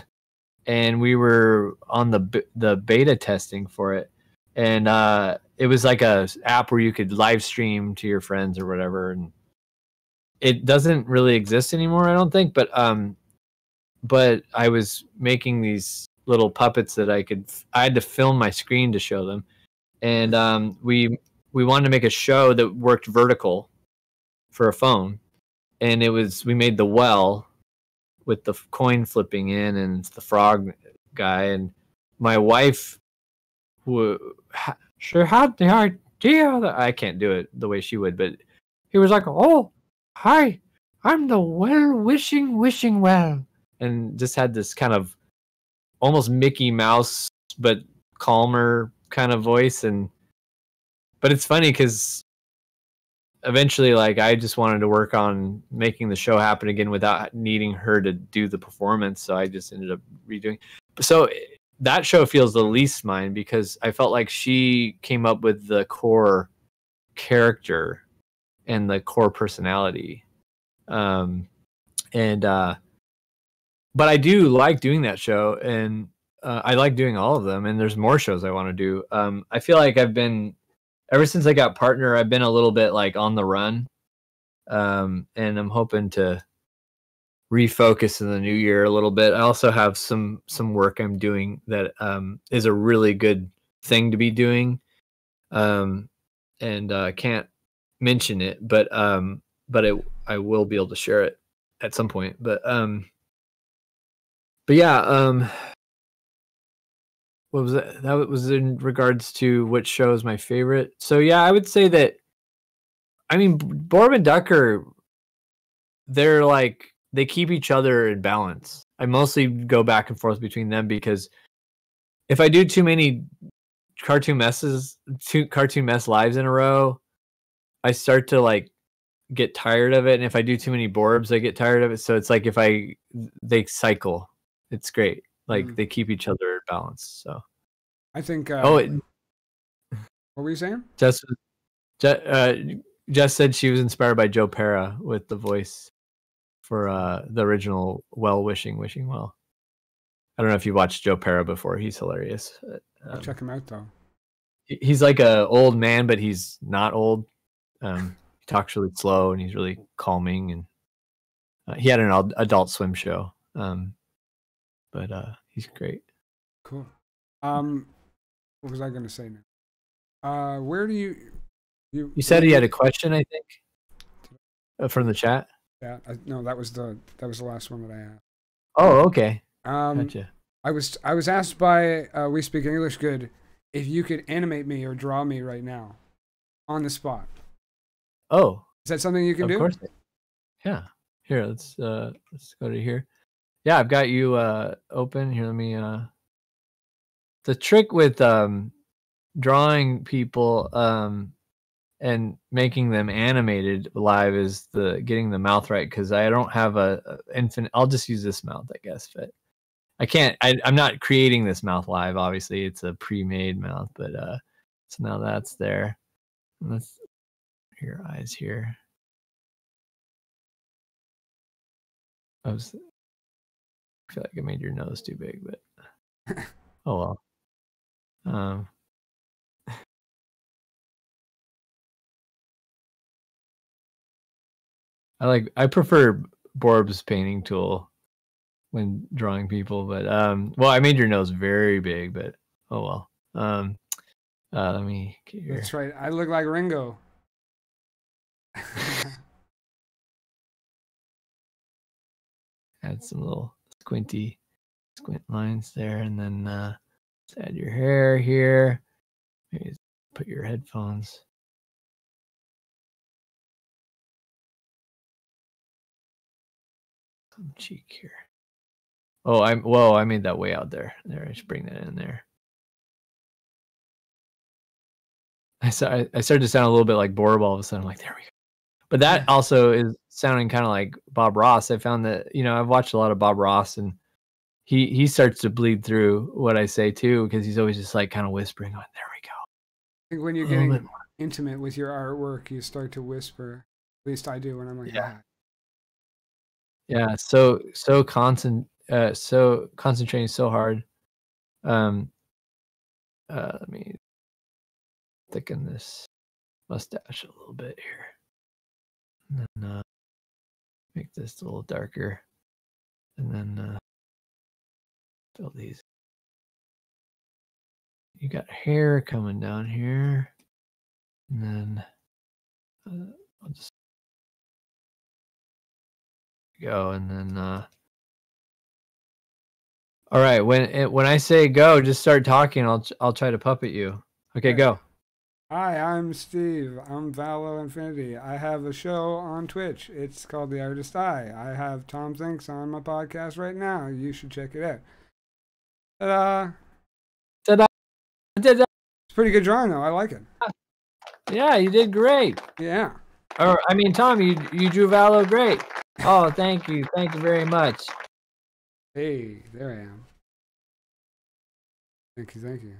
and we were on the the beta testing for it. And uh it was like a app where you could live stream to your friends or whatever and it doesn't really exist anymore i don't think but um but i was making these little puppets that i could i had to film my screen to show them. And um we we wanted to make a show that worked vertical for a phone. And it was we made the well with the coin flipping in and the frog guy. And my wife sure had the idea that? I can't do it the way she would, but he was like, "Oh, hi, I'm the well wishing wishing well," and just had this kind of almost Mickey Mouse but calmer kind of voice. And but it's funny because eventually like i just wanted to work on making the show happen again without needing her to do the performance so i just ended up redoing. So eh, that show feels the least mine because i felt like she came up with the core character and the core personality. Um and uh but i do like doing that show and uh, i like doing all of them and there's more shows i want to do. Um i feel like i've been ever since I got partner, I've been a little bit like on the run. Um, and I'm hoping to refocus in the new year a little bit. I also have some some work I'm doing that um is a really good thing to be doing. Um and uh can't mention it, but um but it I will be able to share it at some point. But um but yeah, um what was that? That was in regards to which show is my favorite. So yeah, I would say that. I mean, Borb and Ducker, they're like they keep each other in balance. I mostly go back and forth between them because if I do too many cartoon messes, two cartoon mess lives in a row, I start to like get tired of it. And if I do too many Borbs, I get tired of it. So it's like if I they cycle, it's great. Like
Mm.
they keep each other in balance. So.
I think. Uh,
Oh, it,
what were you saying?
Jess, Je, uh, Jess said she was inspired by Joe Pera with the voice for uh, the original "Well Wishing, Wishing Well." I don't know if you watched Joe Pera before. He's hilarious. Uh,
I'll
um,
check him out though.
he's like a old man, but he's not old. Um, he talks really slow and he's really calming. And uh, he had an Adult Swim show, um, but uh, he's great.
Cool. Um, what was I going to say now? Uh, where do you you?
You said he had a question, I think, uh, from the chat.
Yeah, I, no, that was the that was the last one that I asked.
Oh, okay,
Um,
gotcha.
I was I was asked by uh, We Speak English Good if you could animate me or draw me right now, on the spot.
Oh,
Is that something you can
of
do?
course. Yeah. Here, let's uh let's go to here. Yeah, I've got you uh open. Here, let me uh the trick with um drawing people um and making them animated live is the getting the mouth right because I don't have a, a infinite I'll just use this mouth, I guess, but I can't I, I'm not creating this mouth live, obviously it's a pre-made mouth, but uh so now that's there. Let's your eyes here. I was I feel like I made your nose too big, but [LAUGHS] oh well. Um I like I prefer Borb's painting tool when drawing people, but um well I made your nose very big, but oh well. Um Uh, let me get your.
That's right. I look like Ringo. [LAUGHS]
add some little squinty squint lines there and then uh add your hair here. Maybe put your headphones. Some cheek here. Oh i'm whoa i made that way out there. There i should bring that in there. I saw i I started to sound a little bit like Borb all of a sudden. I'm like there we go but that also is sounding kind of like Bob Ross. I found that you know I've watched a lot of Bob Ross, and he he starts to bleed through what I say too because he's always just like kind of whispering on. There we go.
I think when you're getting intimate with your artwork, you start to whisper. At least I do when I'm like,
Yeah.
"Ah."
Yeah, so so constant. uh so concentrating so hard. Um uh let me thicken this mustache a little bit here. And then uh make this a little darker. And then uh fill these. You got hair coming down here. And then uh, I'll just go and then uh all right when it, when i say go just start talking i'll i'll try to puppet you okay
Okay.
go
Hi, I'm Steve. I'm Valo Infinity. I have a show on Twitch. It's called The Artist Eye. I have Tom Thinks on my podcast right now. You should check it out. Ta-da!
Ta-da! Ta-da!
It's a pretty good drawing though. I like it.
yeah you did great
Yeah.
or i mean tom you you drew valo great oh thank you thank you very much
Hey, there I am. Thank you, thank you.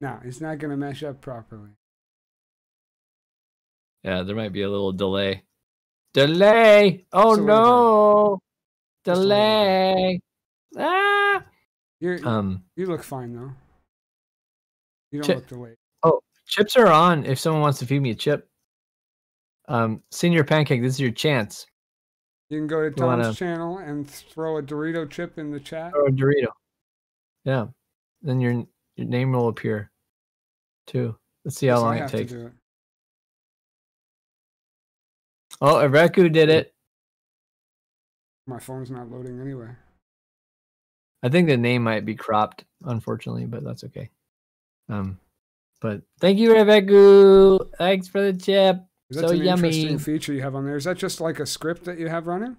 No, it's not gonna mesh up properly.
yeah there might be a little delay delay oh no
Just a little
delay ah
You're,
um
you look fine though. You don't
Chi-
look delayed.
Oh, chips are on if someone wants to feed me a chip um senior pancake this is your chance
You can go to
You wanna-
Tom's channel and throw a Dorito chip in the chat.
or a Dorito. Yeah. Then your your name will appear too. Let's see how long it takes.
it.
Oh, Ireku did it.
My phone's not loading anyway.
I think the name might be cropped, unfortunately, but that's okay. Um, but thank you, Ireku. Thanks for the chip.
That's
So
an interesting
yummy.
feature you have on there. Is that just like a script that you have running?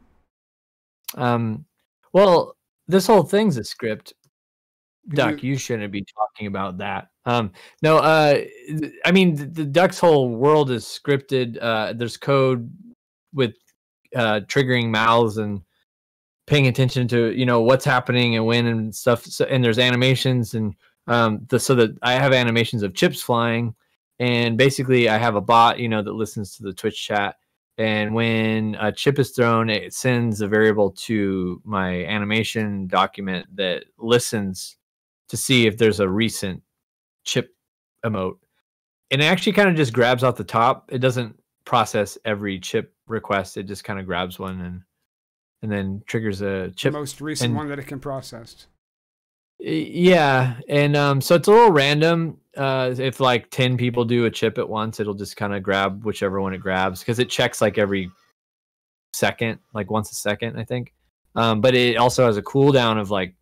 Um, well, this whole thing's a script. Duck, you shouldn't be talking about that. Um, no, uh, I mean the, the Duck's whole world is scripted. Uh, there's code with uh, triggering mouths and paying attention to you know what's happening and when and stuff. So, and there's animations and um, the so that I have animations of chips flying, and basically I have a bot you know that listens to the Twitch chat. And when a chip is thrown, it sends a variable to my animation document that listens to see if there's a recent chip emote. And it actually kind of just grabs off the top. It doesn't process every chip request. It just kind of grabs one and and then triggers a
The
chip.
most recent
and-
one that it can process.
Yeah, and um, so it's a little random. Uh, if like ten people do a chip at once, it'll just kind of grab whichever one it grabs because it checks like every second, like once a second, I think. Um, but it also has a cooldown of like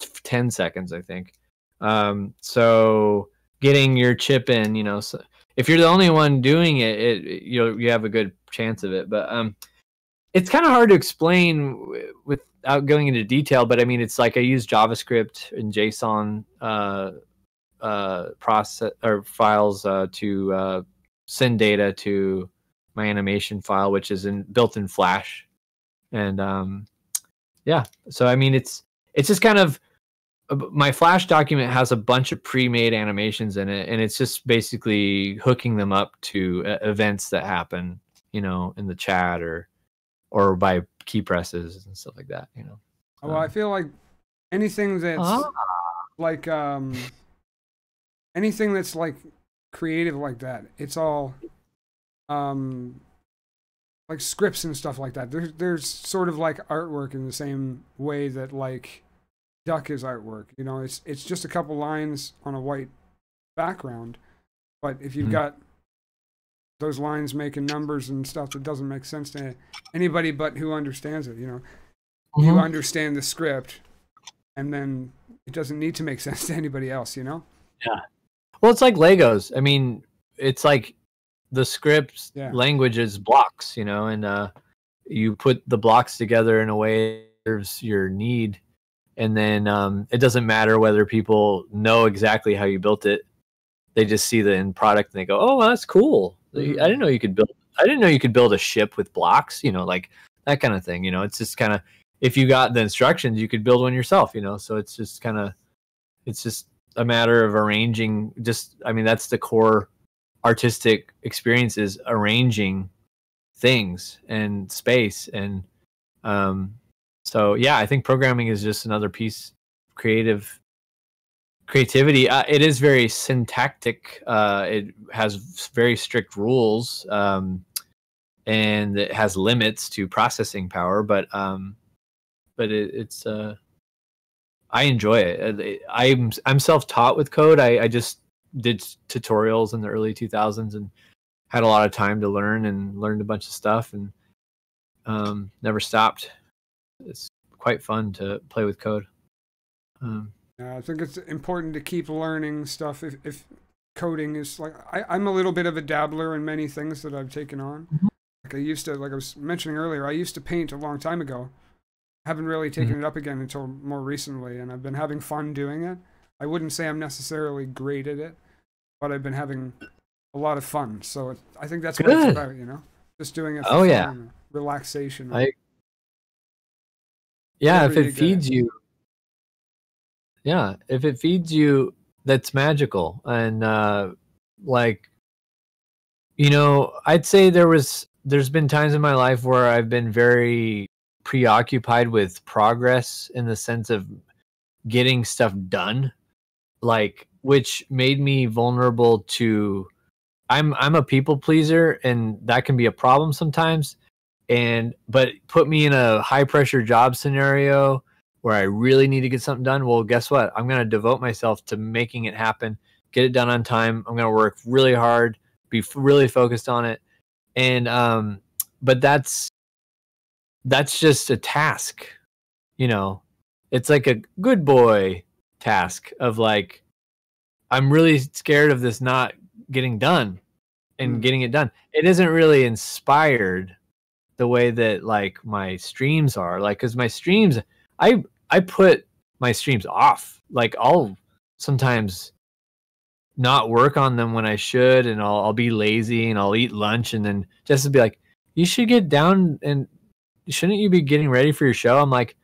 f- f- ten seconds, I think. Um, so getting your chip in, you know, so if you're the only one doing it, it you you have a good chance of it. But um, it's kind of hard to explain without going into detail but i mean it's like i use javascript and json uh, uh, process or files uh, to uh, send data to my animation file which is in built in flash and um, yeah so i mean it's it's just kind of my flash document has a bunch of pre-made animations in it and it's just basically hooking them up to uh, events that happen you know in the chat or or by key presses and stuff like that you know
Well, I
Um,
feel like anything that's
Ah.
like um anything that's like creative like that, it's all um like scripts and stuff like that. There's there's sort of like artwork in the same way that like duck is artwork. You know, it's it's just a couple lines on a white background, but if you've
Mhm.
got those lines making numbers and stuff that doesn't make sense to anybody but who understands it. You know, you
Mhm.
understand the script, and then it doesn't need to make [LAUGHS] sense to anybody else. You know. Yeah.
Well, it's like Legos. I mean, it's like the scripts
Yeah.
language is blocks, you know, and uh, you put the blocks together in a way that serves your need, and then um, it doesn't matter whether people know exactly how you built it. They just see the end product and they go, "Oh, well, that's cool. I
Mhm.
didn't know you could build. I didn't know you could build a ship with blocks. You know, like that kind of thing. You know, it's just kind of if you got the instructions, you could build one yourself. You know, so it's just kind of it's just a matter of arranging just i mean that's the core artistic experience is arranging things and space and um so yeah i think programming is just another piece of creative creativity uh, it is very syntactic uh it has very strict rules um and it has limits to processing power but um but it, it's uh I enjoy it. Uh, I'm I'm self-taught with code. I, I just did tutorials in the early 2000s and had a lot of time to learn and learned a bunch of stuff and um, never stopped. It's quite fun to play with code. Um,
I think it's important to keep learning stuff. If, if coding is like, I, I'm a little bit of a dabbler in many things that I've taken on.
Mhm.
Like I used to, like I was mentioning earlier, I used to paint a long time ago. Haven't really taken it up again until more recently, and I've been having fun doing it. I wouldn't say I'm necessarily great at it, but I've been having a lot of fun. So it, I think that's what it's about, you know, just doing it. For
Oh, yeah.
relaxation.
I- yeah, if it feeds you, yeah, if it feeds you, that's magical. And uh, like, you know, I'd say there was, there's been times in my life where I've been very preoccupied with progress in the sense of getting stuff done, like, which made me vulnerable to. I'm I'm a people pleaser, and that can be a problem sometimes and but put me in a high pressure job scenario where I really need to get something done, well, guess what? I'm going to devote myself to making it happen, get it done on time. I'm going to work really hard, be f- really focused on it. And um but that's that's just a task. You know, it's like a good boy task of like I'm really scared of this not getting done and
Mm.
getting it done. It isn't really inspired the way that like my streams are like because my streams i i put my streams off. Like i'll sometimes not work on them when i should and i'll, I'll be lazy and i'll eat lunch and then just be like you should get down and shouldn't you be getting ready for your show? I'm like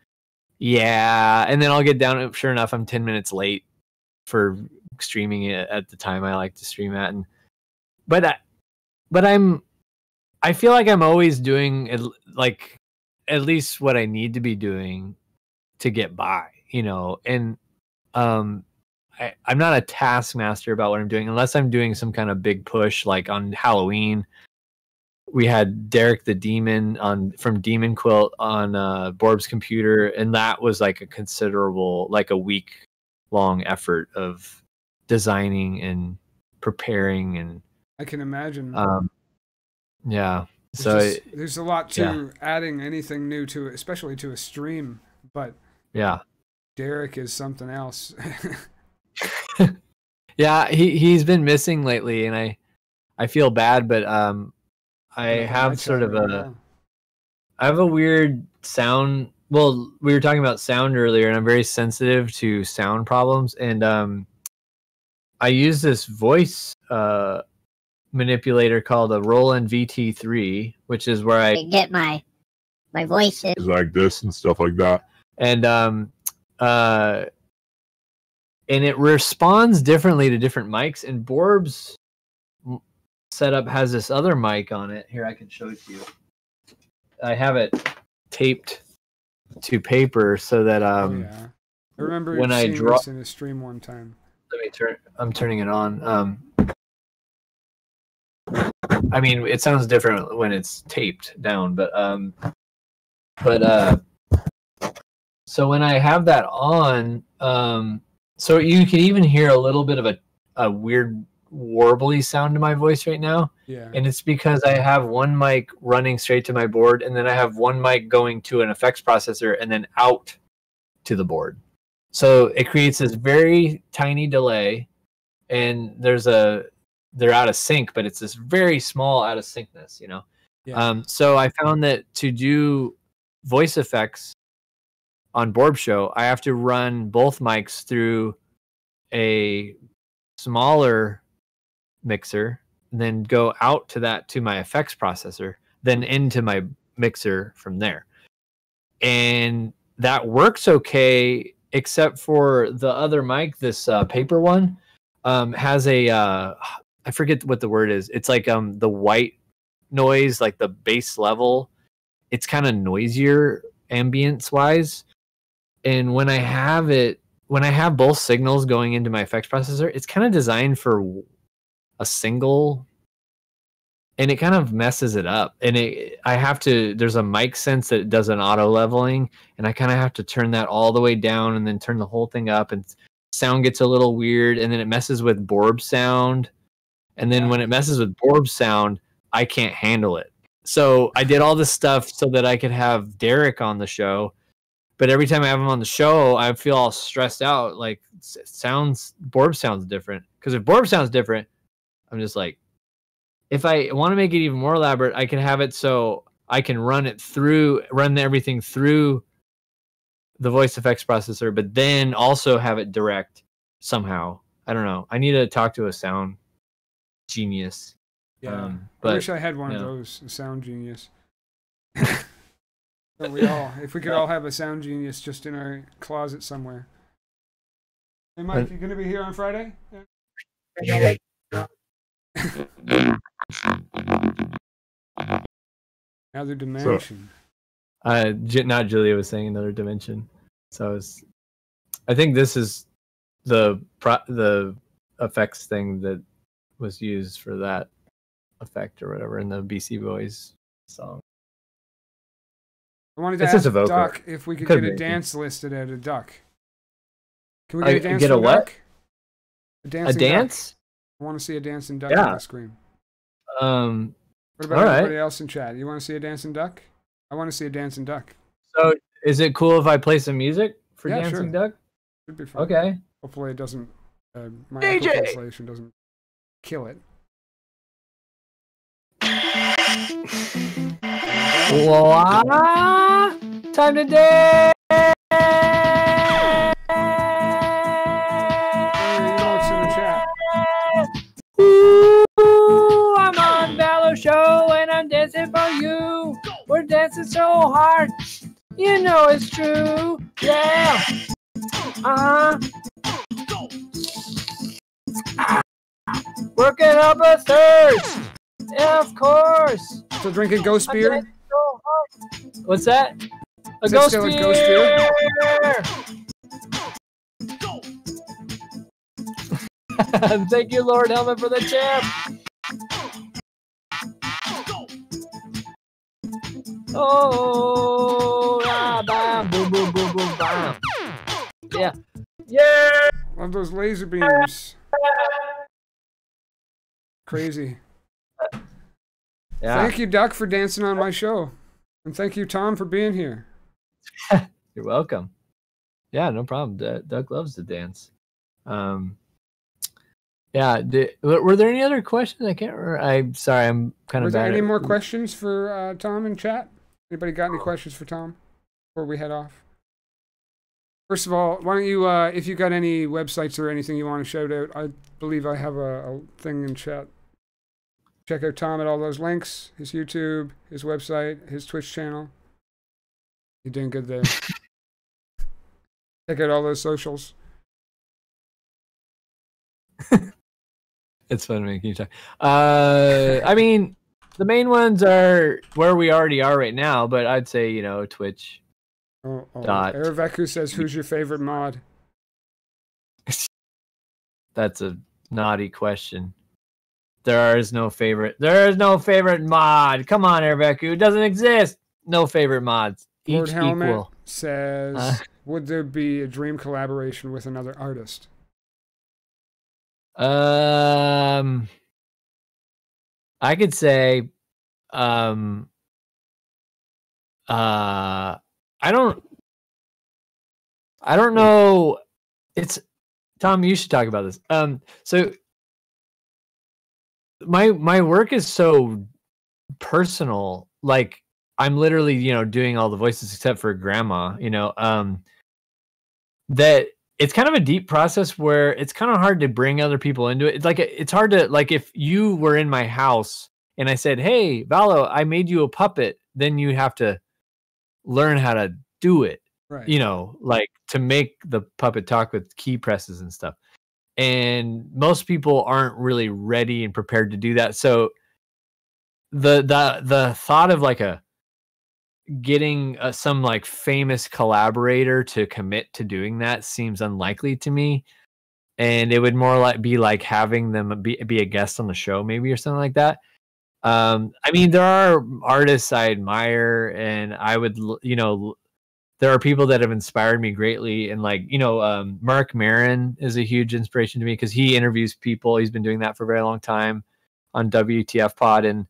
yeah and then i'll get down sure enough i'm 10 minutes late for streaming it at the time i like to stream at and but I, but i'm I feel like I'm always doing at, like at least what I need to be doing to get by, you know. And um I, I'm not a taskmaster about what I'm doing unless I'm doing some kind of big push like on Halloween. We had Derek the Demon on from Demon Quilt on uh Borb's computer, and that was like a considerable like a week long effort of designing and preparing and
I can imagine.
um yeah. So
just-
it-
there's a lot to
yeah.
adding anything new to it, especially to a stream. But
yeah.
Derek is something else. [LAUGHS] [LAUGHS]
Yeah, he he's been missing lately, and I I feel bad, but um, I
Look at my
have sort of a. I have a weird sound. Well, we were talking about sound earlier, and I'm very sensitive to sound problems, and um, I use this voice uh manipulator called a Roland VT3, which is where I
to get my my voice in.
like this and stuff like that.
and um uh and it responds differently to different mics and Borb's setup has this other mic on it here i can show it to you i have it taped to paper so that
Oh,
um
yeah. I remember
when I
seeing
draw-
this in a stream one time.
let me turn i'm turning it on um i mean it sounds different when it's taped down but um but uh so when I have that on, um, so you can even hear a little bit of a, a weird warbly sound to my voice right now.
Yeah.
And it's because I have one mic running straight to my board, and then I have one mic going to an effects processor and then out to the board. So it creates this very tiny delay, and there's a they're out of sync, but it's this very small out of syncness, you know.
Yeah.
Um, so I found that to do voice effects on Borb Show, I have to run both mics through a smaller mixer, then go out to that to my effects processor, then into my mixer from there. And that works okay, except for the other mic, this uh, paper one, um, has a uh, I forget what the word is. It's like um the white noise, like the bass level. It's kind of noisier ambience wise. And when I have it, when I have both signals going into my effects processor, it's kind of designed for a single and it kind of messes it up and it i have to there's a mic sense that does an auto leveling and i kind of have to turn that all the way down and then turn the whole thing up and sound gets a little weird and then it messes with borb sound and then when it messes with borb sound i can't handle it so i did all this stuff so that i could have derek on the show but every time i have him on the show i feel all stressed out like sounds borb sounds different because if borb sounds different i'm just like if I want to make it even more elaborate, I can have it so I can run it through, run everything through the voice effects processor, but then also have it direct somehow. I don't know. I need to talk to a sound genius.
Yeah.
Um,
I wish I had one of
yeah.
those, a sound genius. [LAUGHS] but we all, if we could all have a sound genius just in our closet somewhere. Hey, Mike,
But-
you gonna be here on Friday? [LAUGHS] Another dimension.
uh, not Julia was saying another dimension. So I was, I think this is the pro- the effects thing that was used for that effect or whatever in the BC Boys song.
I wanted to
It's
ask. Duck if we could
Could
get a dance listed at a duck. Can we get a dance
get a what?
Duck? A,
A
dancing duck.
dance?
I want to see a dancing duck
Yeah.
on the screen.
Um,
What about
right.
everybody else in chat? You want to see a dancing duck? I want to see a dancing duck.
so is it cool if I play some music for
Yeah,
Dancing
sure.
Duck?
Should be fun.
Okay.
Hopefully it doesn't. Uh, my
DJ!
echo doesn't kill it.
Voila! Time to dance! Ooh, I'm on Valo Show and I'm dancing for you. We're dancing so hard, you know it's true. Yeah. Uh huh. Working up a thirst. Yeah, of course.
So drinking ghost beer?
so. What's that? A
Is
ghost
a
beer.
ghost beer? [LAUGHS]
Thank you, Lord Helmet, for the champ. Oh, ah, bam, boom, boom, boom, boom, bam. Yeah. Yeah.
Love those laser beams. Crazy.
Yeah.
Thank you, Duck, for dancing on my show. And thank you, Tom, for being here. [LAUGHS]
You're welcome. Yeah, no problem. D- Duck loves to dance. Um, yeah. Did, were were there any other questions? I can't remember. I'm sorry. I'm kind
Were
of
there any
at-
more questions for uh, Tom in chat? Anybody got any questions for Tom before we head off? First of all, why don't you, uh, if you got any websites or anything you want to shout out, I believe I have a, a thing in chat. Check out Tom at all those links his YouTube, his website, his Twitch channel. You're doing good there. [LAUGHS] Check out all those socials.
It's fun making you talk. Uh, I mean, the main ones are where we already are right now, but I'd say you know Twitch.
Oh, oh.
Dot.
Araveku says, Who's your favorite mod? [LAUGHS]
That's a naughty question. There is no favorite. There is no favorite mod. Come on, Airbeku. It doesn't exist. No favorite mods.
Lord
each
Helmet
equal.
says,
Uh.
"Would there be a dream collaboration with another artist?"
Um, I could say, um, uh, I don't, I don't know. It's Tom. You should talk about this. Um, so my my work is so personal. Like I'm literally, you know, doing all the voices except for grandma. You know, um, that it's kind of a deep process where it's kind of hard to bring other people into it. It's like it's hard to like if you were in my house and I said, "Hey, Valo, I made you a puppet," then you have to learn how to do it.
Right.
You know, like to make the puppet talk with key presses and stuff. And most people aren't really ready and prepared to do that. So the the the thought of like a getting uh, some like famous collaborator to commit to doing that seems unlikely to me and it would more like be like having them be, be a guest on the show maybe or something like that um i mean there are artists i admire and i would you know there are people that have inspired me greatly and like you know um Marc Maron is a huge inspiration to me because he interviews people he's been doing that for a very long time on wtf pod and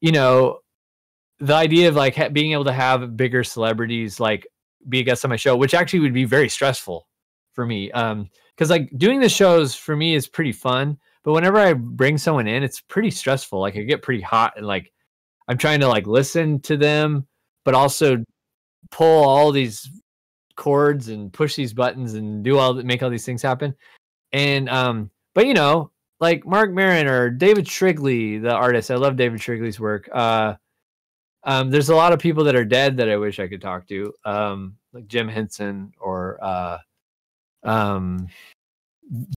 you know the idea of like ha- being able to have bigger celebrities like be a guest on my show, which actually would be very stressful for me. Um, because like doing the shows for me is pretty fun, but whenever I bring someone in, it's pretty stressful. Like I get pretty hot and like I'm trying to like listen to them, but also pull all these chords and push these buttons and do all make all these things happen. And um, but you know, like Marc Maron or David Shrigley, the artist. I love David Shrigley's work. Uh um, there's a lot of people that are dead that I wish I could talk to, um, like Jim Henson or uh, um,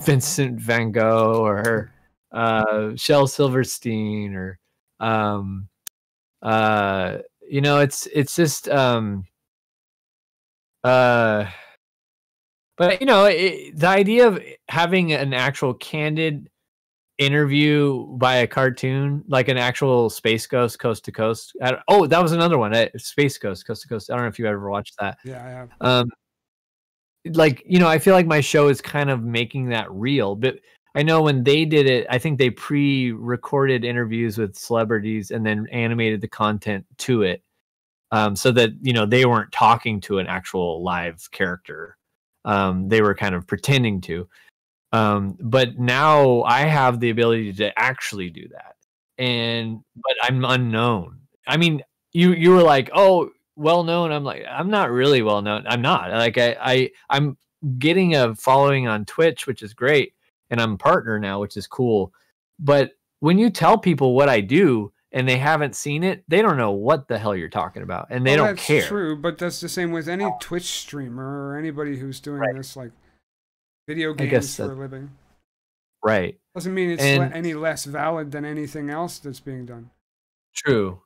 Vincent Van Gogh or uh, Shel Silverstein or um, uh, you know, it's it's just um, uh, but you know, it, the idea of having an actual candid interview by a cartoon, like an actual Space Ghost Coast to Coast. I oh, that was another one. uh, Space Ghost Coast to Coast. I don't know if you ever watched that.
Yeah, I have.
Um, like you know, I feel like my show is kind of making that real. But I know when they did it, I think they pre-recorded interviews with celebrities and then animated the content to it, um, so that you know they weren't talking to an actual live character. Um, they were kind of pretending to um but now i have the ability to actually do that and but i'm unknown i mean you you were like oh well known i'm like i'm not really well known i'm not like i i i'm getting a following on twitch which is great and i'm a partner now which is cool but when you tell people what i do and they haven't seen it they don't know what the hell you're talking about and they
Well,
don't care.
that's
care
True, but that's the same with any Twitch streamer or anybody who's doing
Right.
this like video games for a living.
right
Doesn't mean it's
And-
any less valid than anything else that's being done.
True.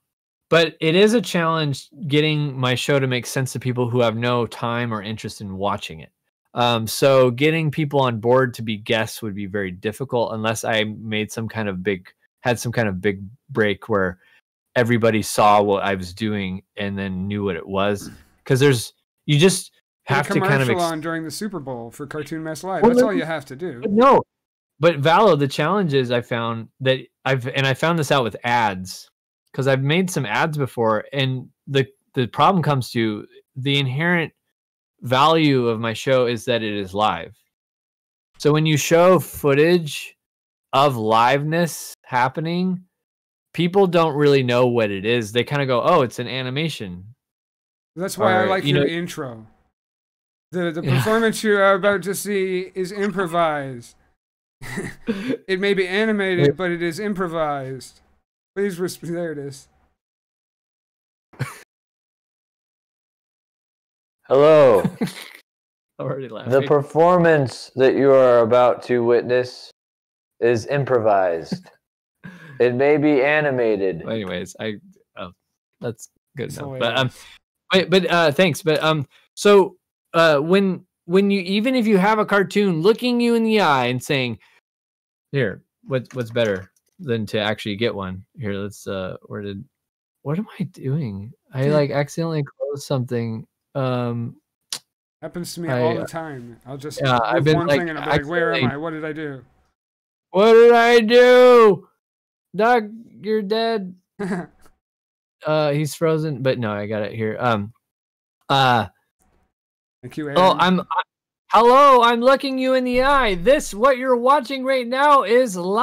But it is a challenge getting my show to make sense to people who have no time or interest in watching it. Um, so getting people on board to be guests would be very difficult unless I made some kind of big had some kind of big break where everybody saw what I was doing and then knew what it was. Because there's you just have to kind of
commercial
ex-
on during the Super Bowl for Cartoon Mess Live.
Well,
That's all you have to do.
No, but Valo, the challenge is I found that I've and I found this out with ads because I've made some ads before, and the the problem comes to the inherent value of my show is that it is live. So when you show footage of liveness happening, people don't really know what it is. They kind of go, "Oh, it's an animation."
That's why I like
you
your
know-
intro. The the
Yeah.
performance [LAUGHS] you are about to see is improvised. [LAUGHS] it may be animated, but it is improvised. Please, res- there it is.
Hello. [LAUGHS]
Already laughing.
the performance that you are about to witness is improvised. [LAUGHS] it may be animated.
Well, anyways, I oh, that's good
It's
enough. But um,
hilarious.
but, but uh, thanks. But um, so uh, when when you even if you have a cartoon looking you in the eye and saying, "Here, what what's better than to actually get one?" Here, let's uh, where did what am I doing? I like accidentally closed something. Um,
Happens to me
I,
all the
uh,
time. I'll just
yeah, I've been,
one
like,
thing and I'll be like, "Where am I? What did I do?"
what did I do? Doc, you're dead. [LAUGHS] Uh, he's frozen, but no, I got it here. Um, uh,
Thank you, Aaron.
oh, I'm. I, hello, I'm looking you in the eye. This, what you're watching right now, is live.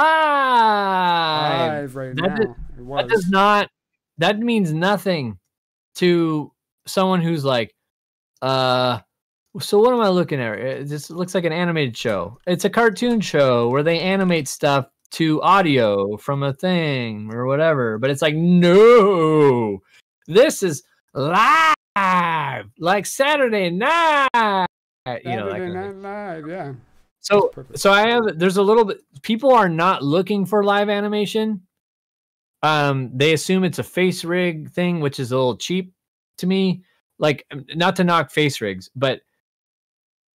live right
That
now. it
that does not that means nothing to someone who's like uh so what am i looking at this looks like an animated show it's a cartoon show where they animate stuff to audio from a thing or whatever but it's like no this is live like saturday night you know that
Saturday
kind of thing.
Night Live, yeah.
so so I have there's a little bit people are not looking for live animation. Um they assume it's a face rig thing, which is a little cheap to me. Like um, not to knock face rigs, but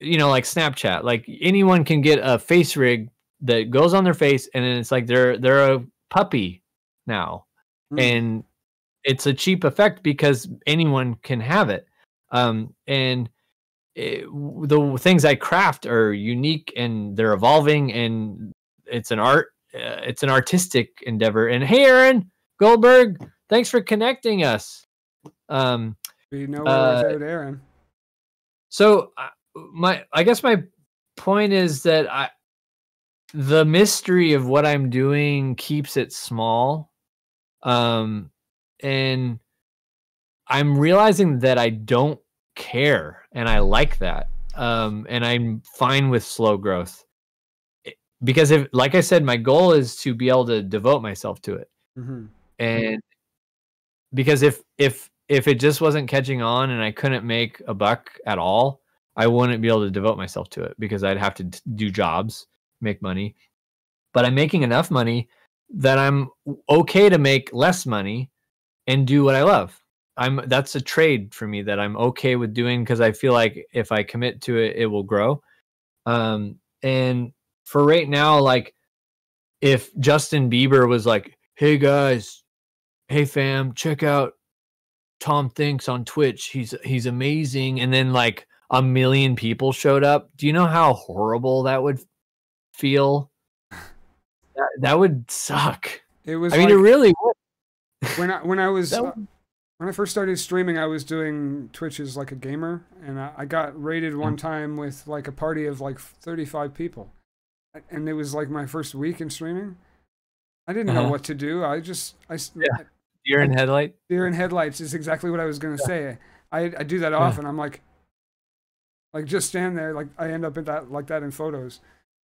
you know, like Snapchat. Like anyone can get a face rig that goes on their face and then it's like they're they're a puppy now
Mm.
and it's a cheap effect because anyone can have it um and it, the things i craft are unique and they're evolving and it's an art uh, it's an artistic endeavor and hey aaron goldberg thanks for connecting us um
Be nowhere
uh,
without Aaron.
so uh, my I guess my point is that I the mystery of what I'm doing keeps it small. Um and I'm realizing that I don't care and I like that. Um and I'm fine with slow growth. Because if like I said my goal is to be able to devote myself to it
hmm
and because if if if it just wasn't catching on and i couldn't make a buck at all i wouldn't be able to devote myself to it because i'd have to do jobs make money but i'm making enough money that i'm okay to make less money and do what i love i'm that's a trade for me that i'm okay with doing because i feel like if i commit to it it will grow. Um and for right now like if justin bieber was like hey guys. Hey fam. Check out tom thinks on twitch. He's he's amazing. And then like a million people showed up. Do you know how horrible that would feel? [LAUGHS] That, that would suck.
It was
i mean
like
it really would.
When I when I was [LAUGHS] uh, when I first started streaming, I was doing Twitch as like a gamer, and I, I got raided one time with like a party of like 35 people, and it was like my first week in streaming. I didn't know
Uh-huh.
what to do. I just I
Yeah. deer in headlight
deer in headlights is exactly what I was gonna say. I I do that often. I'm like, like just stand there. Like I end up in that like that in photos.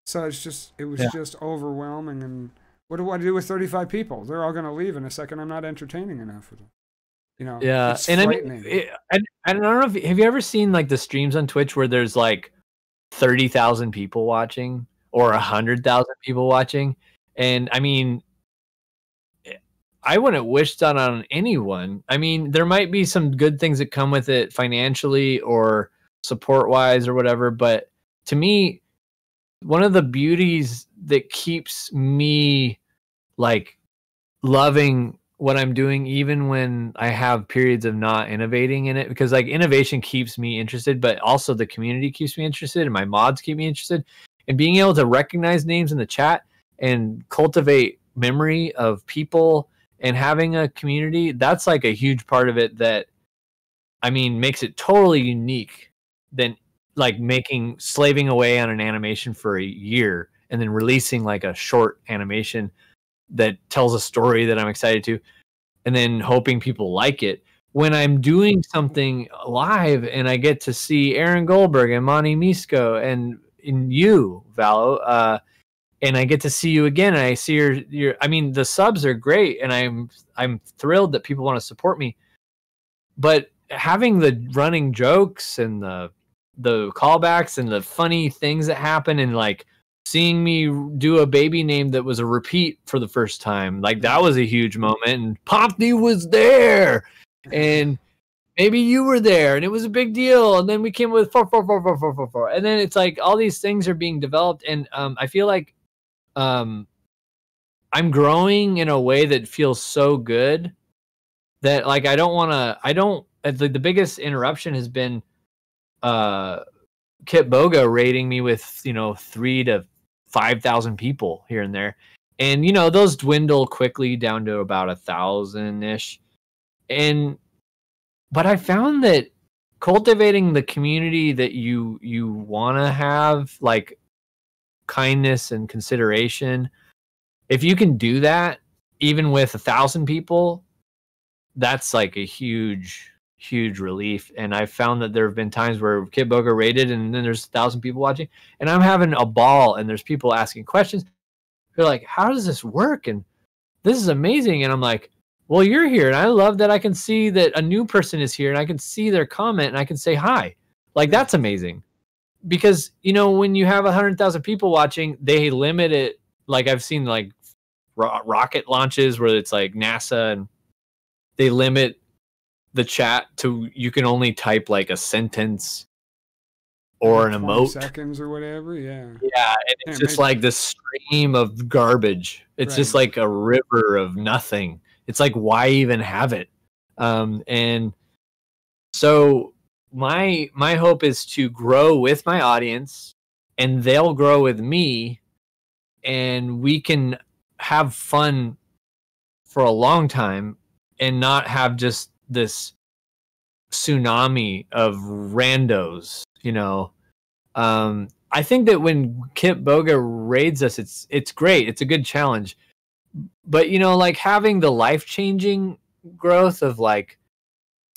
So it's just it was
Yeah.
just overwhelming. And what do I do with 35 people? They're all gonna leave in a second. I'm not entertaining enough for them. You know.
yeah and i mean it, I, I don't know if have you ever seen like the streams on twitch where there's like 30,000 people watching or 100,000 people watching and i mean eh, I wouldn't wish that on anyone. I mean, there might be some good things that come with it financially or support wise or whatever, but to me, one of the beauties that keeps me like loving what I'm doing, even when I have periods of not innovating in it, because like innovation keeps me interested, but also the community keeps me interested and my mods keep me interested. And being able to recognize names in the chat and cultivate memory of people and having a community, that's like a huge part of it that I mean makes it totally unique than like making slaving away on an animation for a year and then releasing like a short animation that tells a story that I'm excited to, and then hoping people like it. When I'm doing something live and I get to see Aaron Goldberg and Monty Misko and in you, Valo, uh, and I get to see you again, and I see your your. I mean, the subs are great, and I'm I'm thrilled that people want to support me. But having the running jokes and the the callbacks and the funny things that happen and like seeing me do a baby name that was a repeat for the first time like that was a huge moment and Pompney was there! And maybe you were there and it was a big deal and then we came with four four four four four four four and then it's like all these things are being developed and um, i feel like um, i'm growing in a way that feels so good that like i don't want to i don't uh, the, the biggest interruption has been uh Kitboga rating me with, you know, three to five thousand people here and there. And you know, those dwindle quickly down to about a thousand ish. And but I found that cultivating the community that you you want to have like kindness and consideration if you can do that even with a thousand people that's like a huge huge relief. And i found that there have been times where Kitboga rated and then there's a thousand people watching and i'm having a ball and there's people asking questions. They're like how does this work? And this is amazing. And i'm like well you're here and i love that i can see that a new person is here and i can see their comment and i can say hi. Like that's amazing. Because you know when you have a hundred thousand people watching they limit it. Like i've seen like ro- rocket launches where it's like nasa and they limit the chat to you can only type like a sentence or an
20
emote
seconds or whatever. Yeah.
yeah, and it's just
maybe-
like this stream of garbage. It's just like a river of nothing. It's like why even have it? Um, and so my my hope is to grow with my audience, and they'll grow with me, and we can have fun for a long time, and not have just this tsunami of randos. You know, um, I think that when Kitboga raids us, it's it's great. It's a good challenge. But you know, like having the life changing growth of like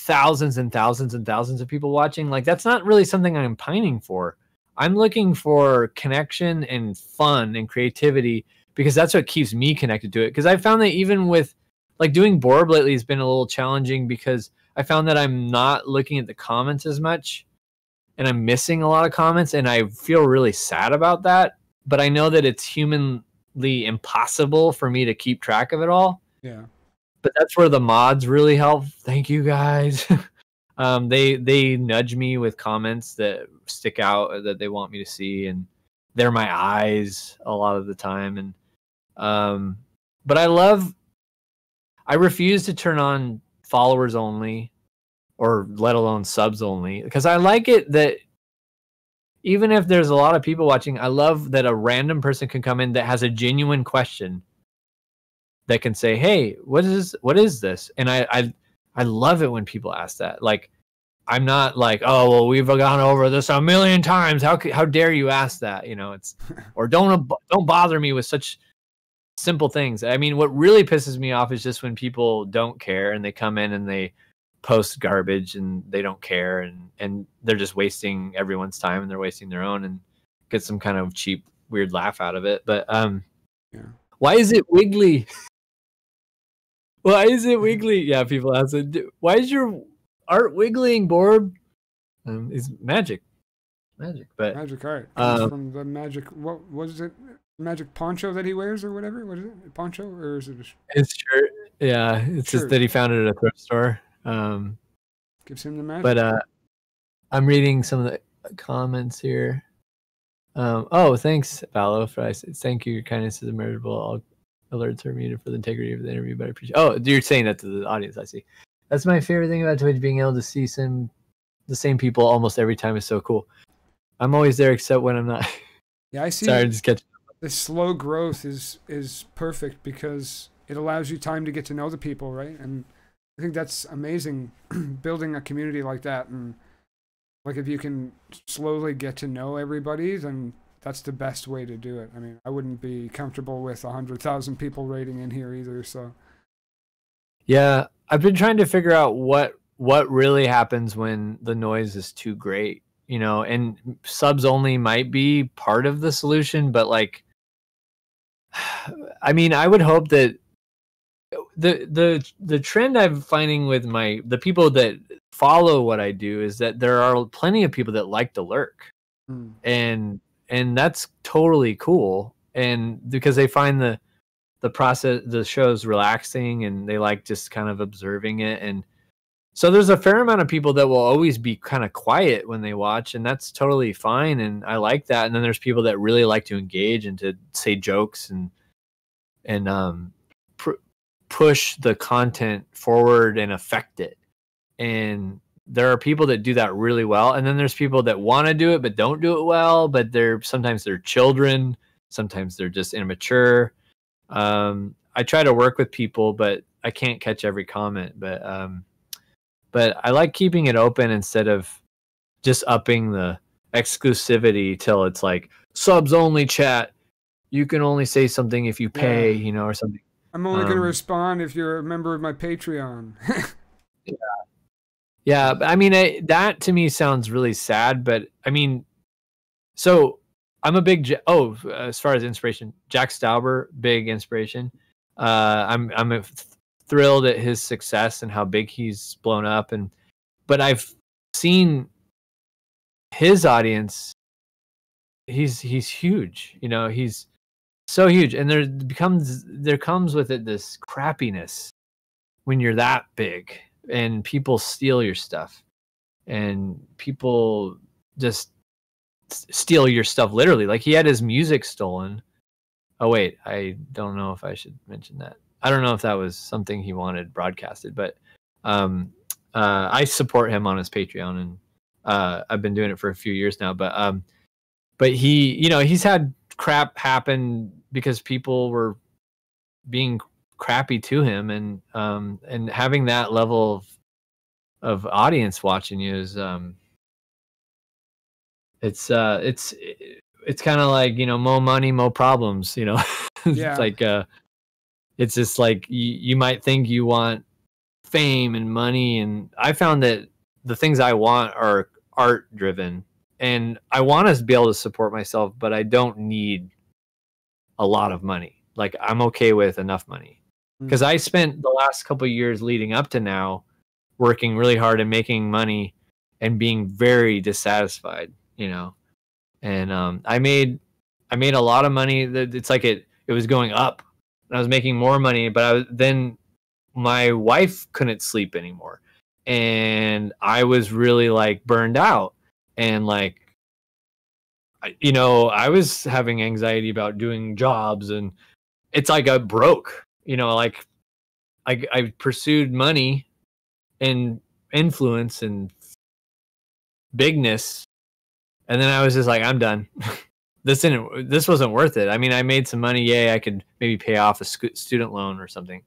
thousands and thousands and thousands of people watching, like that's not really something I'm pining for. I'm looking for connection and fun and creativity because that's what keeps me connected to it. Because I found that even with like doing Borb lately has been a little challenging because I found that I'm not looking at the comments as much and I'm missing a lot of comments and I feel really sad about that. But I know that it's humanly impossible for me to keep track of it all.
Yeah.
But that's where the mods really help. Thank you guys. [LAUGHS] um, they they nudge me with comments that stick out that they want me to see, and they're my eyes a lot of the time. And um, but I love. I refuse to turn on followers only or let alone subs only because I like it that even if there's a lot of people watching, I love that a random person can come in that has a genuine question that can say, "Hey, what is what is this?" And I I I love it when people ask that. Like I'm not like, "Oh, well, we've gone over this a million times. How how dare you ask that?" You know, it's [LAUGHS] or don't don't bother me with such simple things. I mean, what really pisses me off is just when people don't care and they come in and they post garbage and they don't care and and they're just wasting everyone's time and they're wasting their own and get some kind of cheap weird laugh out of it. But um
Yeah.
why is it wiggly? why is it wiggly? [LAUGHS] Yeah, people ask it. Why is your art wiggling, Borb? Um, it's magic. Magic. But
Magic art
Um,
from the magic. What was it? Magic poncho that he wears or whatever. What is it? Poncho or is it? A,
his shirt, yeah, it's
Shirt.
just that he found it at a thrift store. Um
gives him the magic.
but uh i'm reading some of the comments here um oh thanks Valo for I said thank you your kindness is immeasurable all alerts are muted for the integrity of the interview but i appreciate oh you're saying that to the audience i see that's my favorite thing about twitch being able to see some the same people almost every time is so cool i'm always there except when i'm not
yeah, I [LAUGHS] see.
sorry just catch
the slow growth is is perfect because it allows you time to get to know the people, right? And I think that's amazing, [CLEARS THROAT] building a community like that. And like if you can slowly get to know everybody, then that's the best way to do it. I mean, I wouldn't be comfortable with a hundred thousand people rating in here either. So
Yeah, I've been trying to figure out what what really happens when the noise is too great, you know, and subs only might be part of the solution, but like [SIGHS] I mean, I would hope that the the the trend I'm finding with my the people that follow what I do is that there are plenty of people that like to lurk.
Hmm,
and and that's totally cool. And because they find the the process the show's relaxing and they like just kind of observing it. And so there's a fair amount of people that will always be kind of quiet when they watch and that's totally fine and i like that and then there's people that really like to engage and to say jokes and and um pr- push the content forward and affect it. And there are people that do that really well and then there's people that want to do it but don't do it well but they're sometimes they're children sometimes they're just immature. Um, i try to work with people but i can't catch every comment but um, but i like keeping it open instead of just upping the exclusivity till it's like subs only chat you can only say something if you pay
Yeah.
you know or something
I'm only going to
Um,
respond if you're a member of my Patreon. [LAUGHS]
Yeah, but I mean I, that to me sounds really sad, but I mean, so I'm a big oh as far as inspiration, Jack Stauber, big inspiration. Uh, I'm I'm a- thrilled at his success and how big he's blown up, and but I've seen his audience. He's he's huge, you know. He's so huge, and there becomes there comes with it this crappiness when you're that big and people steal your stuff and people just steal your stuff literally like he had his music stolen oh wait i don't know if i should mention that i don't know if that was something he wanted broadcasted but um uh i support him on his patreon and uh i've been doing it for a few years now but um but he you know he's had crap happen because people were being crappy to him and um and having that level of of audience watching you is um it's uh it's it's kind of like you know more money more problems you know [LAUGHS] It's
Yeah.
like uh it's just like you, you might think you want fame and money and i found that the things i want are art driven and i want to be able to support myself but i don't need a lot of money. Like i'm okay with enough money. Because i spent the last couple of years leading up to now working really hard and making money and being very dissatisfied you know? And um, i made i made a lot of money. That it's like it it was going up i was making more money but i was then my wife couldn't sleep anymore. And i was really like burned out. And like you know i was having anxiety about doing jobs and it's like i broke you know like i i pursued money and influence and bigness. And then i was just like i'm done [LAUGHS] this didn't this wasn't worth it. I mean i made some money. Yay i could maybe pay off a scu- student loan or something.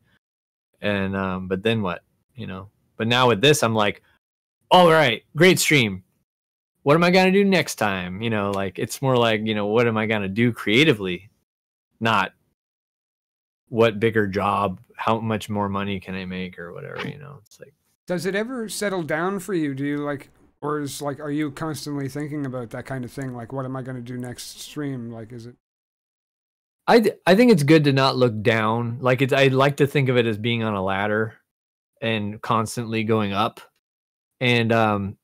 And um but then what you know? But now with this i'm like all right great stream. What am i going to do next time? You know like it's more like you know what am i going to do creatively? Not what bigger job how much more money can i make or whatever you know? It's like
Does it ever settle down for you? Do you like, or is like, are you constantly thinking about that kind of thing? Like, what am I going to do next stream? Like, is it?
I I think it's good to not look down. Like it's I like to think of it as being on a ladder and constantly going up. And um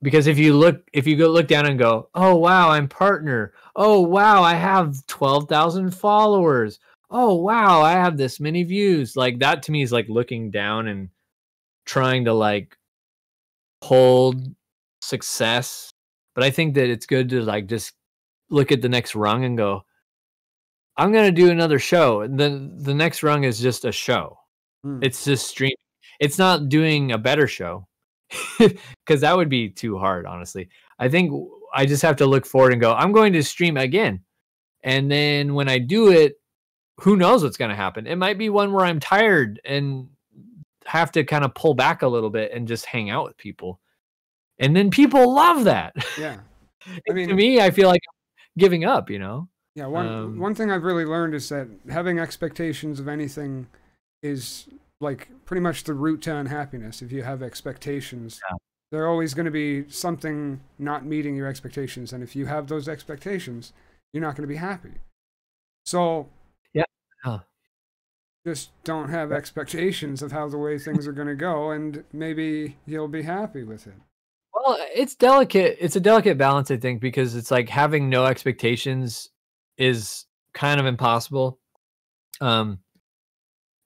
because if you look if you go look down and go, "Oh wow, I'm partner. Oh wow, I have 12,000 followers. Oh wow, I have this many views." Like that to me is like looking down and trying to like hold success. But I think that it's good to like just look at the next rung and go, I'm gonna do another show. And then the next rung is just a show.
Hmm.
It's just streaming. It's not doing a better show [LAUGHS] because that would be too hard, honestly. I think I just have to look forward and go, I'm going to stream again. And then when I do it, who knows what's going to happen? It might be one where I'm tired and have to kind of pull back a little bit and just hang out with people. And then people love that.
Yeah. [LAUGHS] I mean, to
me, I feel like I'm giving up, you know?
Yeah, one
Um,
one thing I've really learned is that having expectations of anything is like pretty much the root to unhappiness. If you have expectations,
Yeah.
there are always going to be something not meeting your expectations, and if you have those expectations, you're not going to be happy. So,
Yeah. Huh.
just don't have expectations of how the way things are going to go, and maybe you'll be happy with it.
Well, it's delicate. It's a delicate balance, I think, because it's like having no expectations is kind of impossible. Um,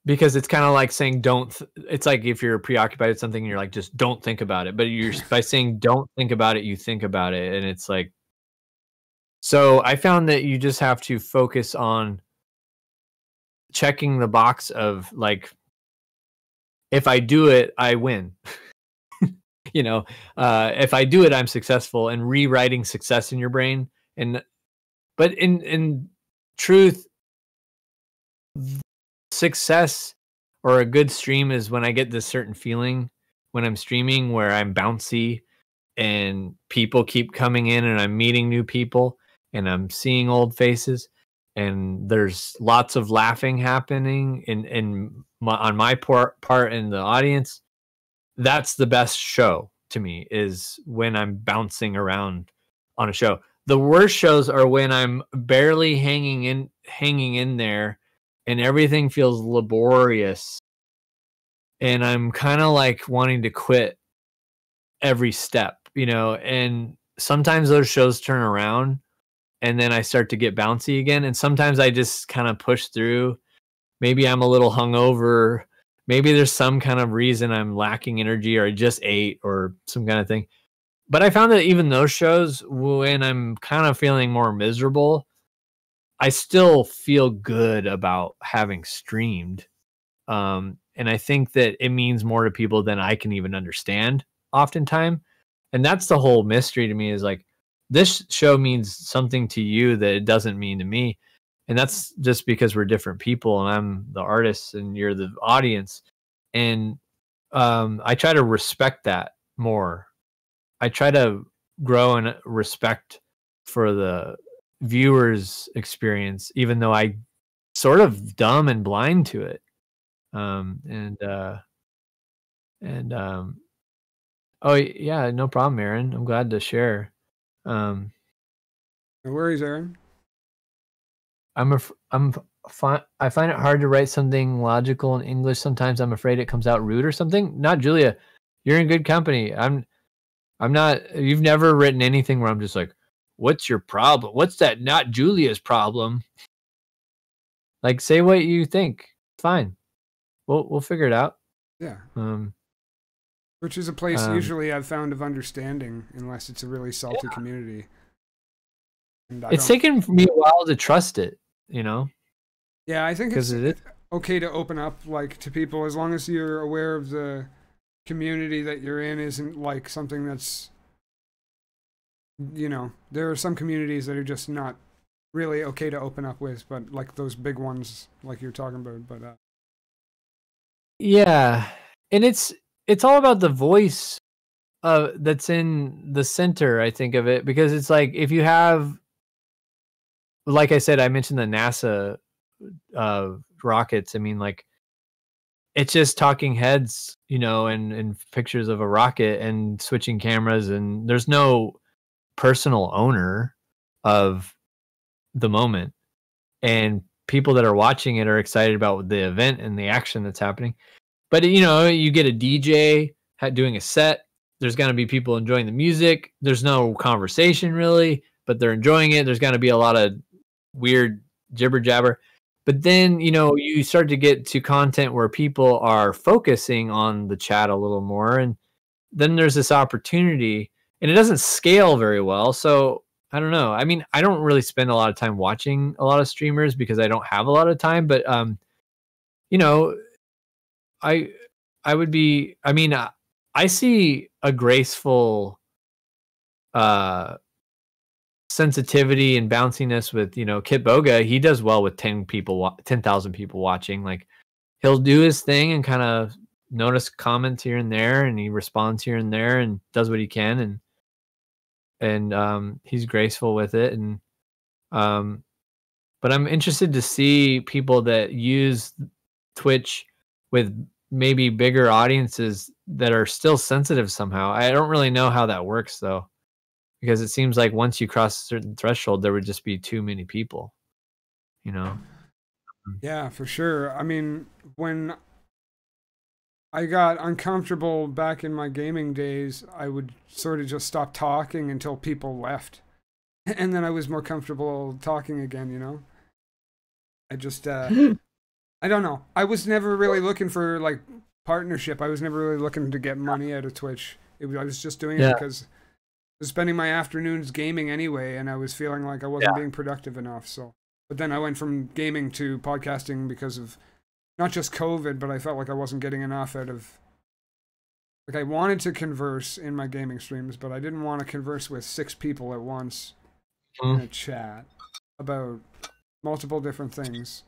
because it's kind of like saying don't. It's like if you're preoccupied with something, you're like just don't think about it. But you're by saying don't think about it, you think about it, and it's like. So I found that you just have to focus on checking the box of like, if I do it, I win. [LAUGHS] you know, uh, if I do it, I'm successful and rewriting success in your brain. And, but in, in truth, success or a good stream is when I get this certain feeling when I'm streaming where I'm bouncy and people keep coming in and I'm meeting new people and I'm seeing old faces and there's lots of laughing happening in in my, on my part part in the audience that's the best show to me is when I'm bouncing around on a show the worst shows are when I'm barely hanging in hanging in there and everything feels laborious and I'm kind of like wanting to quit every step you know and sometimes those shows turn around and then I start to get bouncy again. And sometimes I just kind of push through. Maybe I'm a little hungover. Maybe there's some kind of reason I'm lacking energy or I just ate or some kind of thing. But I found that even those shows, when I'm kind of feeling more miserable, I still feel good about having streamed. Um, and I think that it means more to people than I can even understand oftentimes. And that's the whole mystery to me is like, this show means something to you that it doesn't mean to me and that's just because we're different people and i'm the artist and you're the audience. And um, i try to respect that more. I try to grow in respect for the viewer's experience even though i sort of dumb and blind to it. Um, and uh and um oh yeah no problem aaron. I'm glad to share. Um,
no worries, Aaron.
I'm a, I'm fi- I find it hard to write something logical in English. Sometimes I'm afraid it comes out rude or something. Not Julia. You're in good company. I'm I'm not you've never written anything where I'm just like, what's your problem? What's that not Julia's problem? Like say what you think. Fine. We'll we'll figure it out.
Yeah.
Um
which is a place
Um,
usually I've found of understanding, unless it's a really salty community.
It's
don't-
taken me a while to trust it, you know,
yeah, I think it's
it
okay to open up like to people as long as you're aware of the community that you're in isn't like something that's you know there are some communities that are just not really okay to open up with but like those big ones like you're talking about but uh
Yeah, and it's it's all about the voice uh that's in the center i think of it because it's like if you have like i said i mentioned the nasa uh rockets. I mean like it's just talking heads you know and and pictures of a rocket and switching cameras and there's no personal owner of the moment. And people that are watching it are excited about the event and the action that's happening. But you know you get a dj doing a set. There's going to be people enjoying the music. There's no conversation really but they're enjoying it. There's going to be a lot of weird jibber jabber. But then you know you start to get to content where people are focusing on the chat a little more and then there's this opportunity and it doesn't scale very well. So i don't know. I mean i don't really spend a lot of time watching a lot of streamers because i don't have a lot of time but um you know i i would be i mean uh, i see a graceful uh sensitivity and bounciness with you know Kitboga. He does well with ten people, ten thousand people watching. Like he'll do his thing and kind of notice comments here and there, and he responds here and there, and does what he can, and and um, he's graceful with it. And um, but I'm interested to see people that use Twitch with maybe bigger audiences that are still sensitive somehow. I don't really know how that works though because it seems like once you cross a certain threshold there would just be too many people you know
Yeah, for sure. I mean, when I got uncomfortable back in my gaming days, I would sort of just stop talking until people left. [LAUGHS] And then I was more comfortable talking again, you know? I just, uh, [LAUGHS] I don't know. I was never really looking for like partnership. I was never really looking to get money out of Twitch. It was, I was just doing it
Yeah.
because I was spending my afternoons gaming anyway, and I was feeling like I wasn't
Yeah.
being productive enough. So, but then I went from gaming to podcasting because of not just COVID, but I felt like I wasn't getting enough out of like I wanted to converse in my gaming streams, but I didn't want to converse with six people at once in
Mm.
a chat about multiple different things.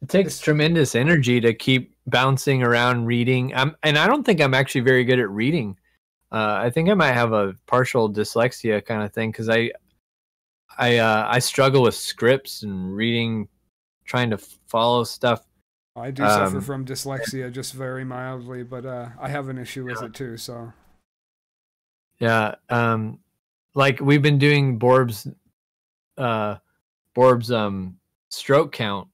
It takes tremendous energy to keep bouncing around reading. I'm, and I don't think I'm actually very good at reading. Uh, I think I might have a partial dyslexia kind of thing because I, I, uh, I struggle with scripts and reading, trying to follow stuff.
I do suffer
Um,
from dyslexia just very mildly, but uh, I have an issue with
Yeah.
it too. So
Yeah. Um, like we've been doing Borb's, uh, Borb's um stroke count.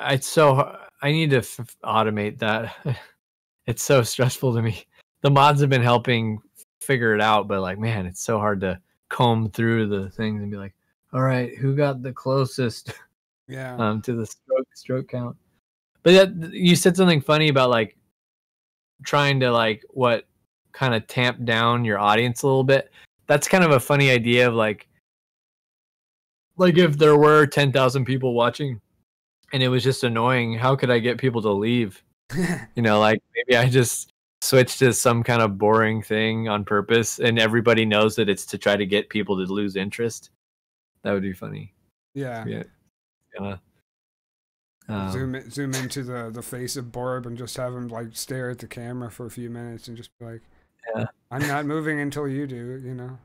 It's so I need to f- automate that. [LAUGHS] it's so stressful to me. The mods have been helping figure it out, but like, man, it's so hard to comb through the things and be like, all right, who got the closest [LAUGHS]
yeah,
um to the stroke stroke count? But that, you said something funny about like trying to like what kind of tamp down your audience a little bit. That's kind of a funny idea of like like if there were 10,000 people watching and it was just annoying, how could I get people to leave? [LAUGHS] You know, like maybe I just switch to some kind of boring thing on purpose and everybody knows that it's to try to get people to lose interest. That would be funny.
yeah.
Yeah. Yeah. Um,
zoom in, zoom into the the face of Borb and just have him like stare at the camera for a few minutes and just be like,
Yeah.
I'm not moving until you do." You know.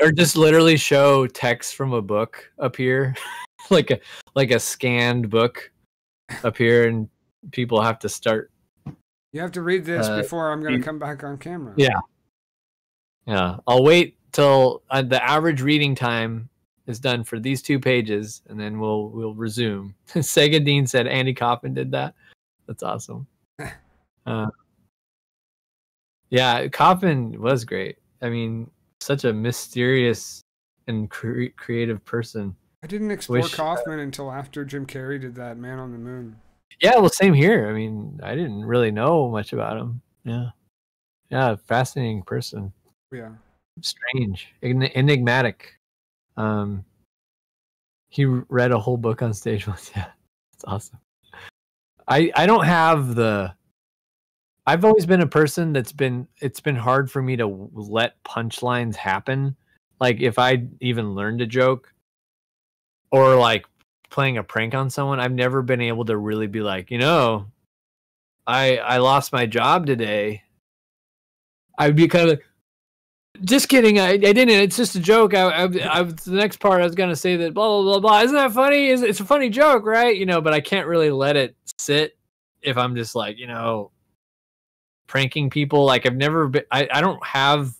or just literally show text from a book up here [LAUGHS] like a like a scanned book up here and people have to start
You have to read this
Uh,
before I'm going to come back on camera.
Yeah. yeah i'll wait till uh, the average reading time is done for these two pages and then we'll we'll resume [LAUGHS] sega dean said andy Kaufman did that that's awesome [LAUGHS] uh, yeah Kaufman was great i mean such a mysterious and cre- creative person
I didn't explore
Wish, uh,
Kaufman until after Jim Carrey did that Man on the Moon.
Yeah, well, same here. I mean, I didn't really know much about him. Yeah, yeah, fascinating person.
Yeah.
Strange, en- enigmatic. Um, he read a whole book on stage [LAUGHS] once. Yeah, it's awesome. I I don't have the. I've always been a person that's been. It's been hard for me to let punchlines happen. Like if I even learned a joke, or like playing a prank on someone, I've never been able to really be like, you know, I I lost my job today. I'd be kind of just kidding. I, I didn't. It's just a joke. I, I, I the next part I was gonna say that blah blah blah blah. Isn't that funny? Is it's a funny joke, right? You know, but I can't really let it sit if I'm just like you know, pranking people. Like I've never been. I I don't have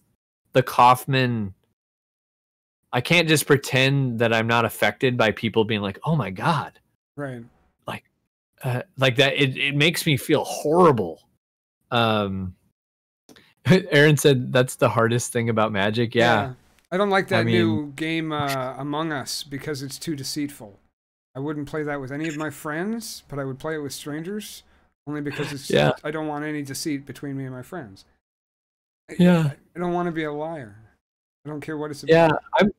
the Kaufman. I can't just pretend that I'm not affected by people being like, "Oh my god,"
Right.
uh, like that. It it makes me feel horrible. Um, [LAUGHS] Aaron said that's the hardest thing about Magic. Yeah,
I don't like that
I
new game uh, Among Us because it's too deceitful. I wouldn't play that with any of my friends, but I would play it with strangers only because it's
Yeah.
I don't want any deceit between me and my friends.
Yeah.
I don't want to be a liar. I don't care what it's
yeah.
about.
I'm.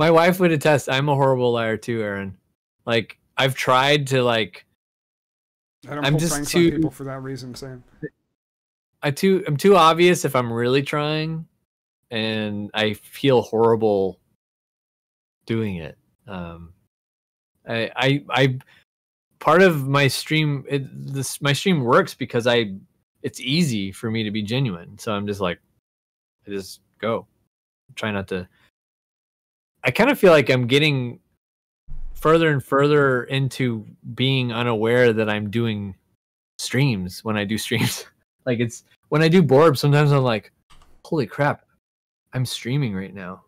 My wife would attest. I'm a horrible liar too, Aaron. Like I've tried to like.
I don't
I'm
pull
just
pranks
too-
on people for that reason, Sam.
I too. I'm too obvious if I'm really trying, and I feel horrible doing it. Um, I I I part of my stream it, this my stream works because I it's easy for me to be genuine. So I'm just like I just go. Try not to I kind of feel like I'm getting further and further into being unaware that I'm doing streams when I do streams. [LAUGHS] like it's when I do Borb, sometimes I'm like, holy crap, I'm streaming right now.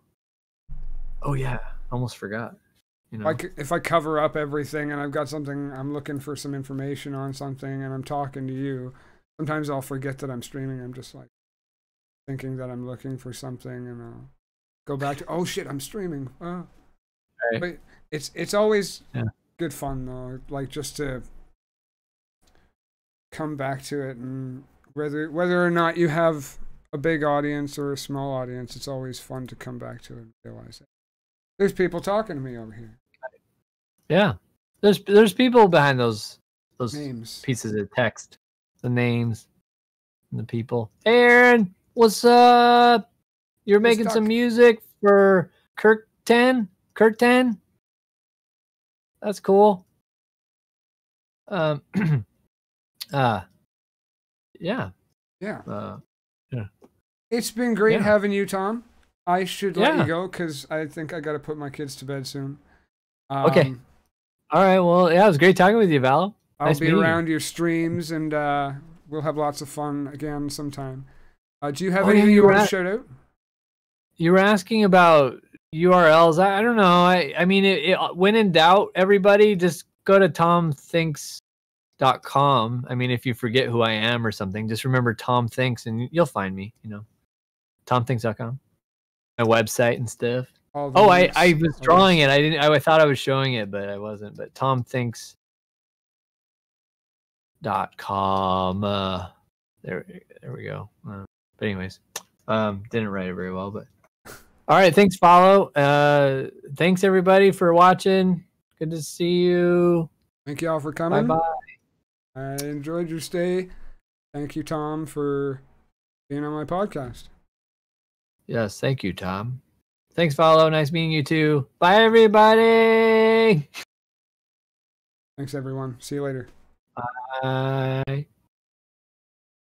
Oh yeah, almost forgot. You know.
Like if I cover up everything and I've got something I'm looking for some information on something and I'm talking to you, sometimes I'll forget that I'm streaming. I'm just like thinking that I'm looking for something and I'll go back to oh shit, I'm streaming. Oh.
Right.
But it's it's always
Yeah.
good fun though, like just to come back to it and whether whether or not you have a big audience or a small audience, it's always fun to come back to it and realize it. There's people talking to me over here.
Yeah. There's there's people behind those those
Names.
pieces of text. The names. and the people. Aaron, what's up? You're making some music for Kirk 10? Kirk 10? That's cool. Um, [CLEARS THROAT] uh, yeah.
Yeah.
Uh,
It's been great
Yeah.
having you, Tom. I should let
Yeah.
you go because I think I got to put my kids to bed soon.
Okay.
Um,
all right. Well, yeah, it was great talking with you, Val.
I'll
Nice
be
meeting you.
around your streams and uh, we'll have lots of fun again sometime. Uh, do you have
Oh, yeah,
anything you want to shout out?
You were asking about URLs. I, I don't know. I, I mean, it, it, when in doubt, everybody just go to tomthinks.com. I mean, if you forget who I am or something, just remember Tom Thinks and you'll find me, you know, tomthinks.com, my website and stuff. Oh, I, I was drawing it. I didn't, I thought I was showing it, but I wasn't. But Tom Thinks dot com. Uh, there, there we go. Uh, but anyways, um, didn't write it very well, but all right. Thanks, Valo. Uh, thanks everybody for watching. Good to see you.
Thank you all for
Bye
coming.
bye.
I enjoyed your stay. Thank you, Tom, for being on my podcast.
Yes, thank you, Tom. Thanks, Valo. Nice meeting you too. Bye, everybody.
Thanks, everyone. See you later.
Bye.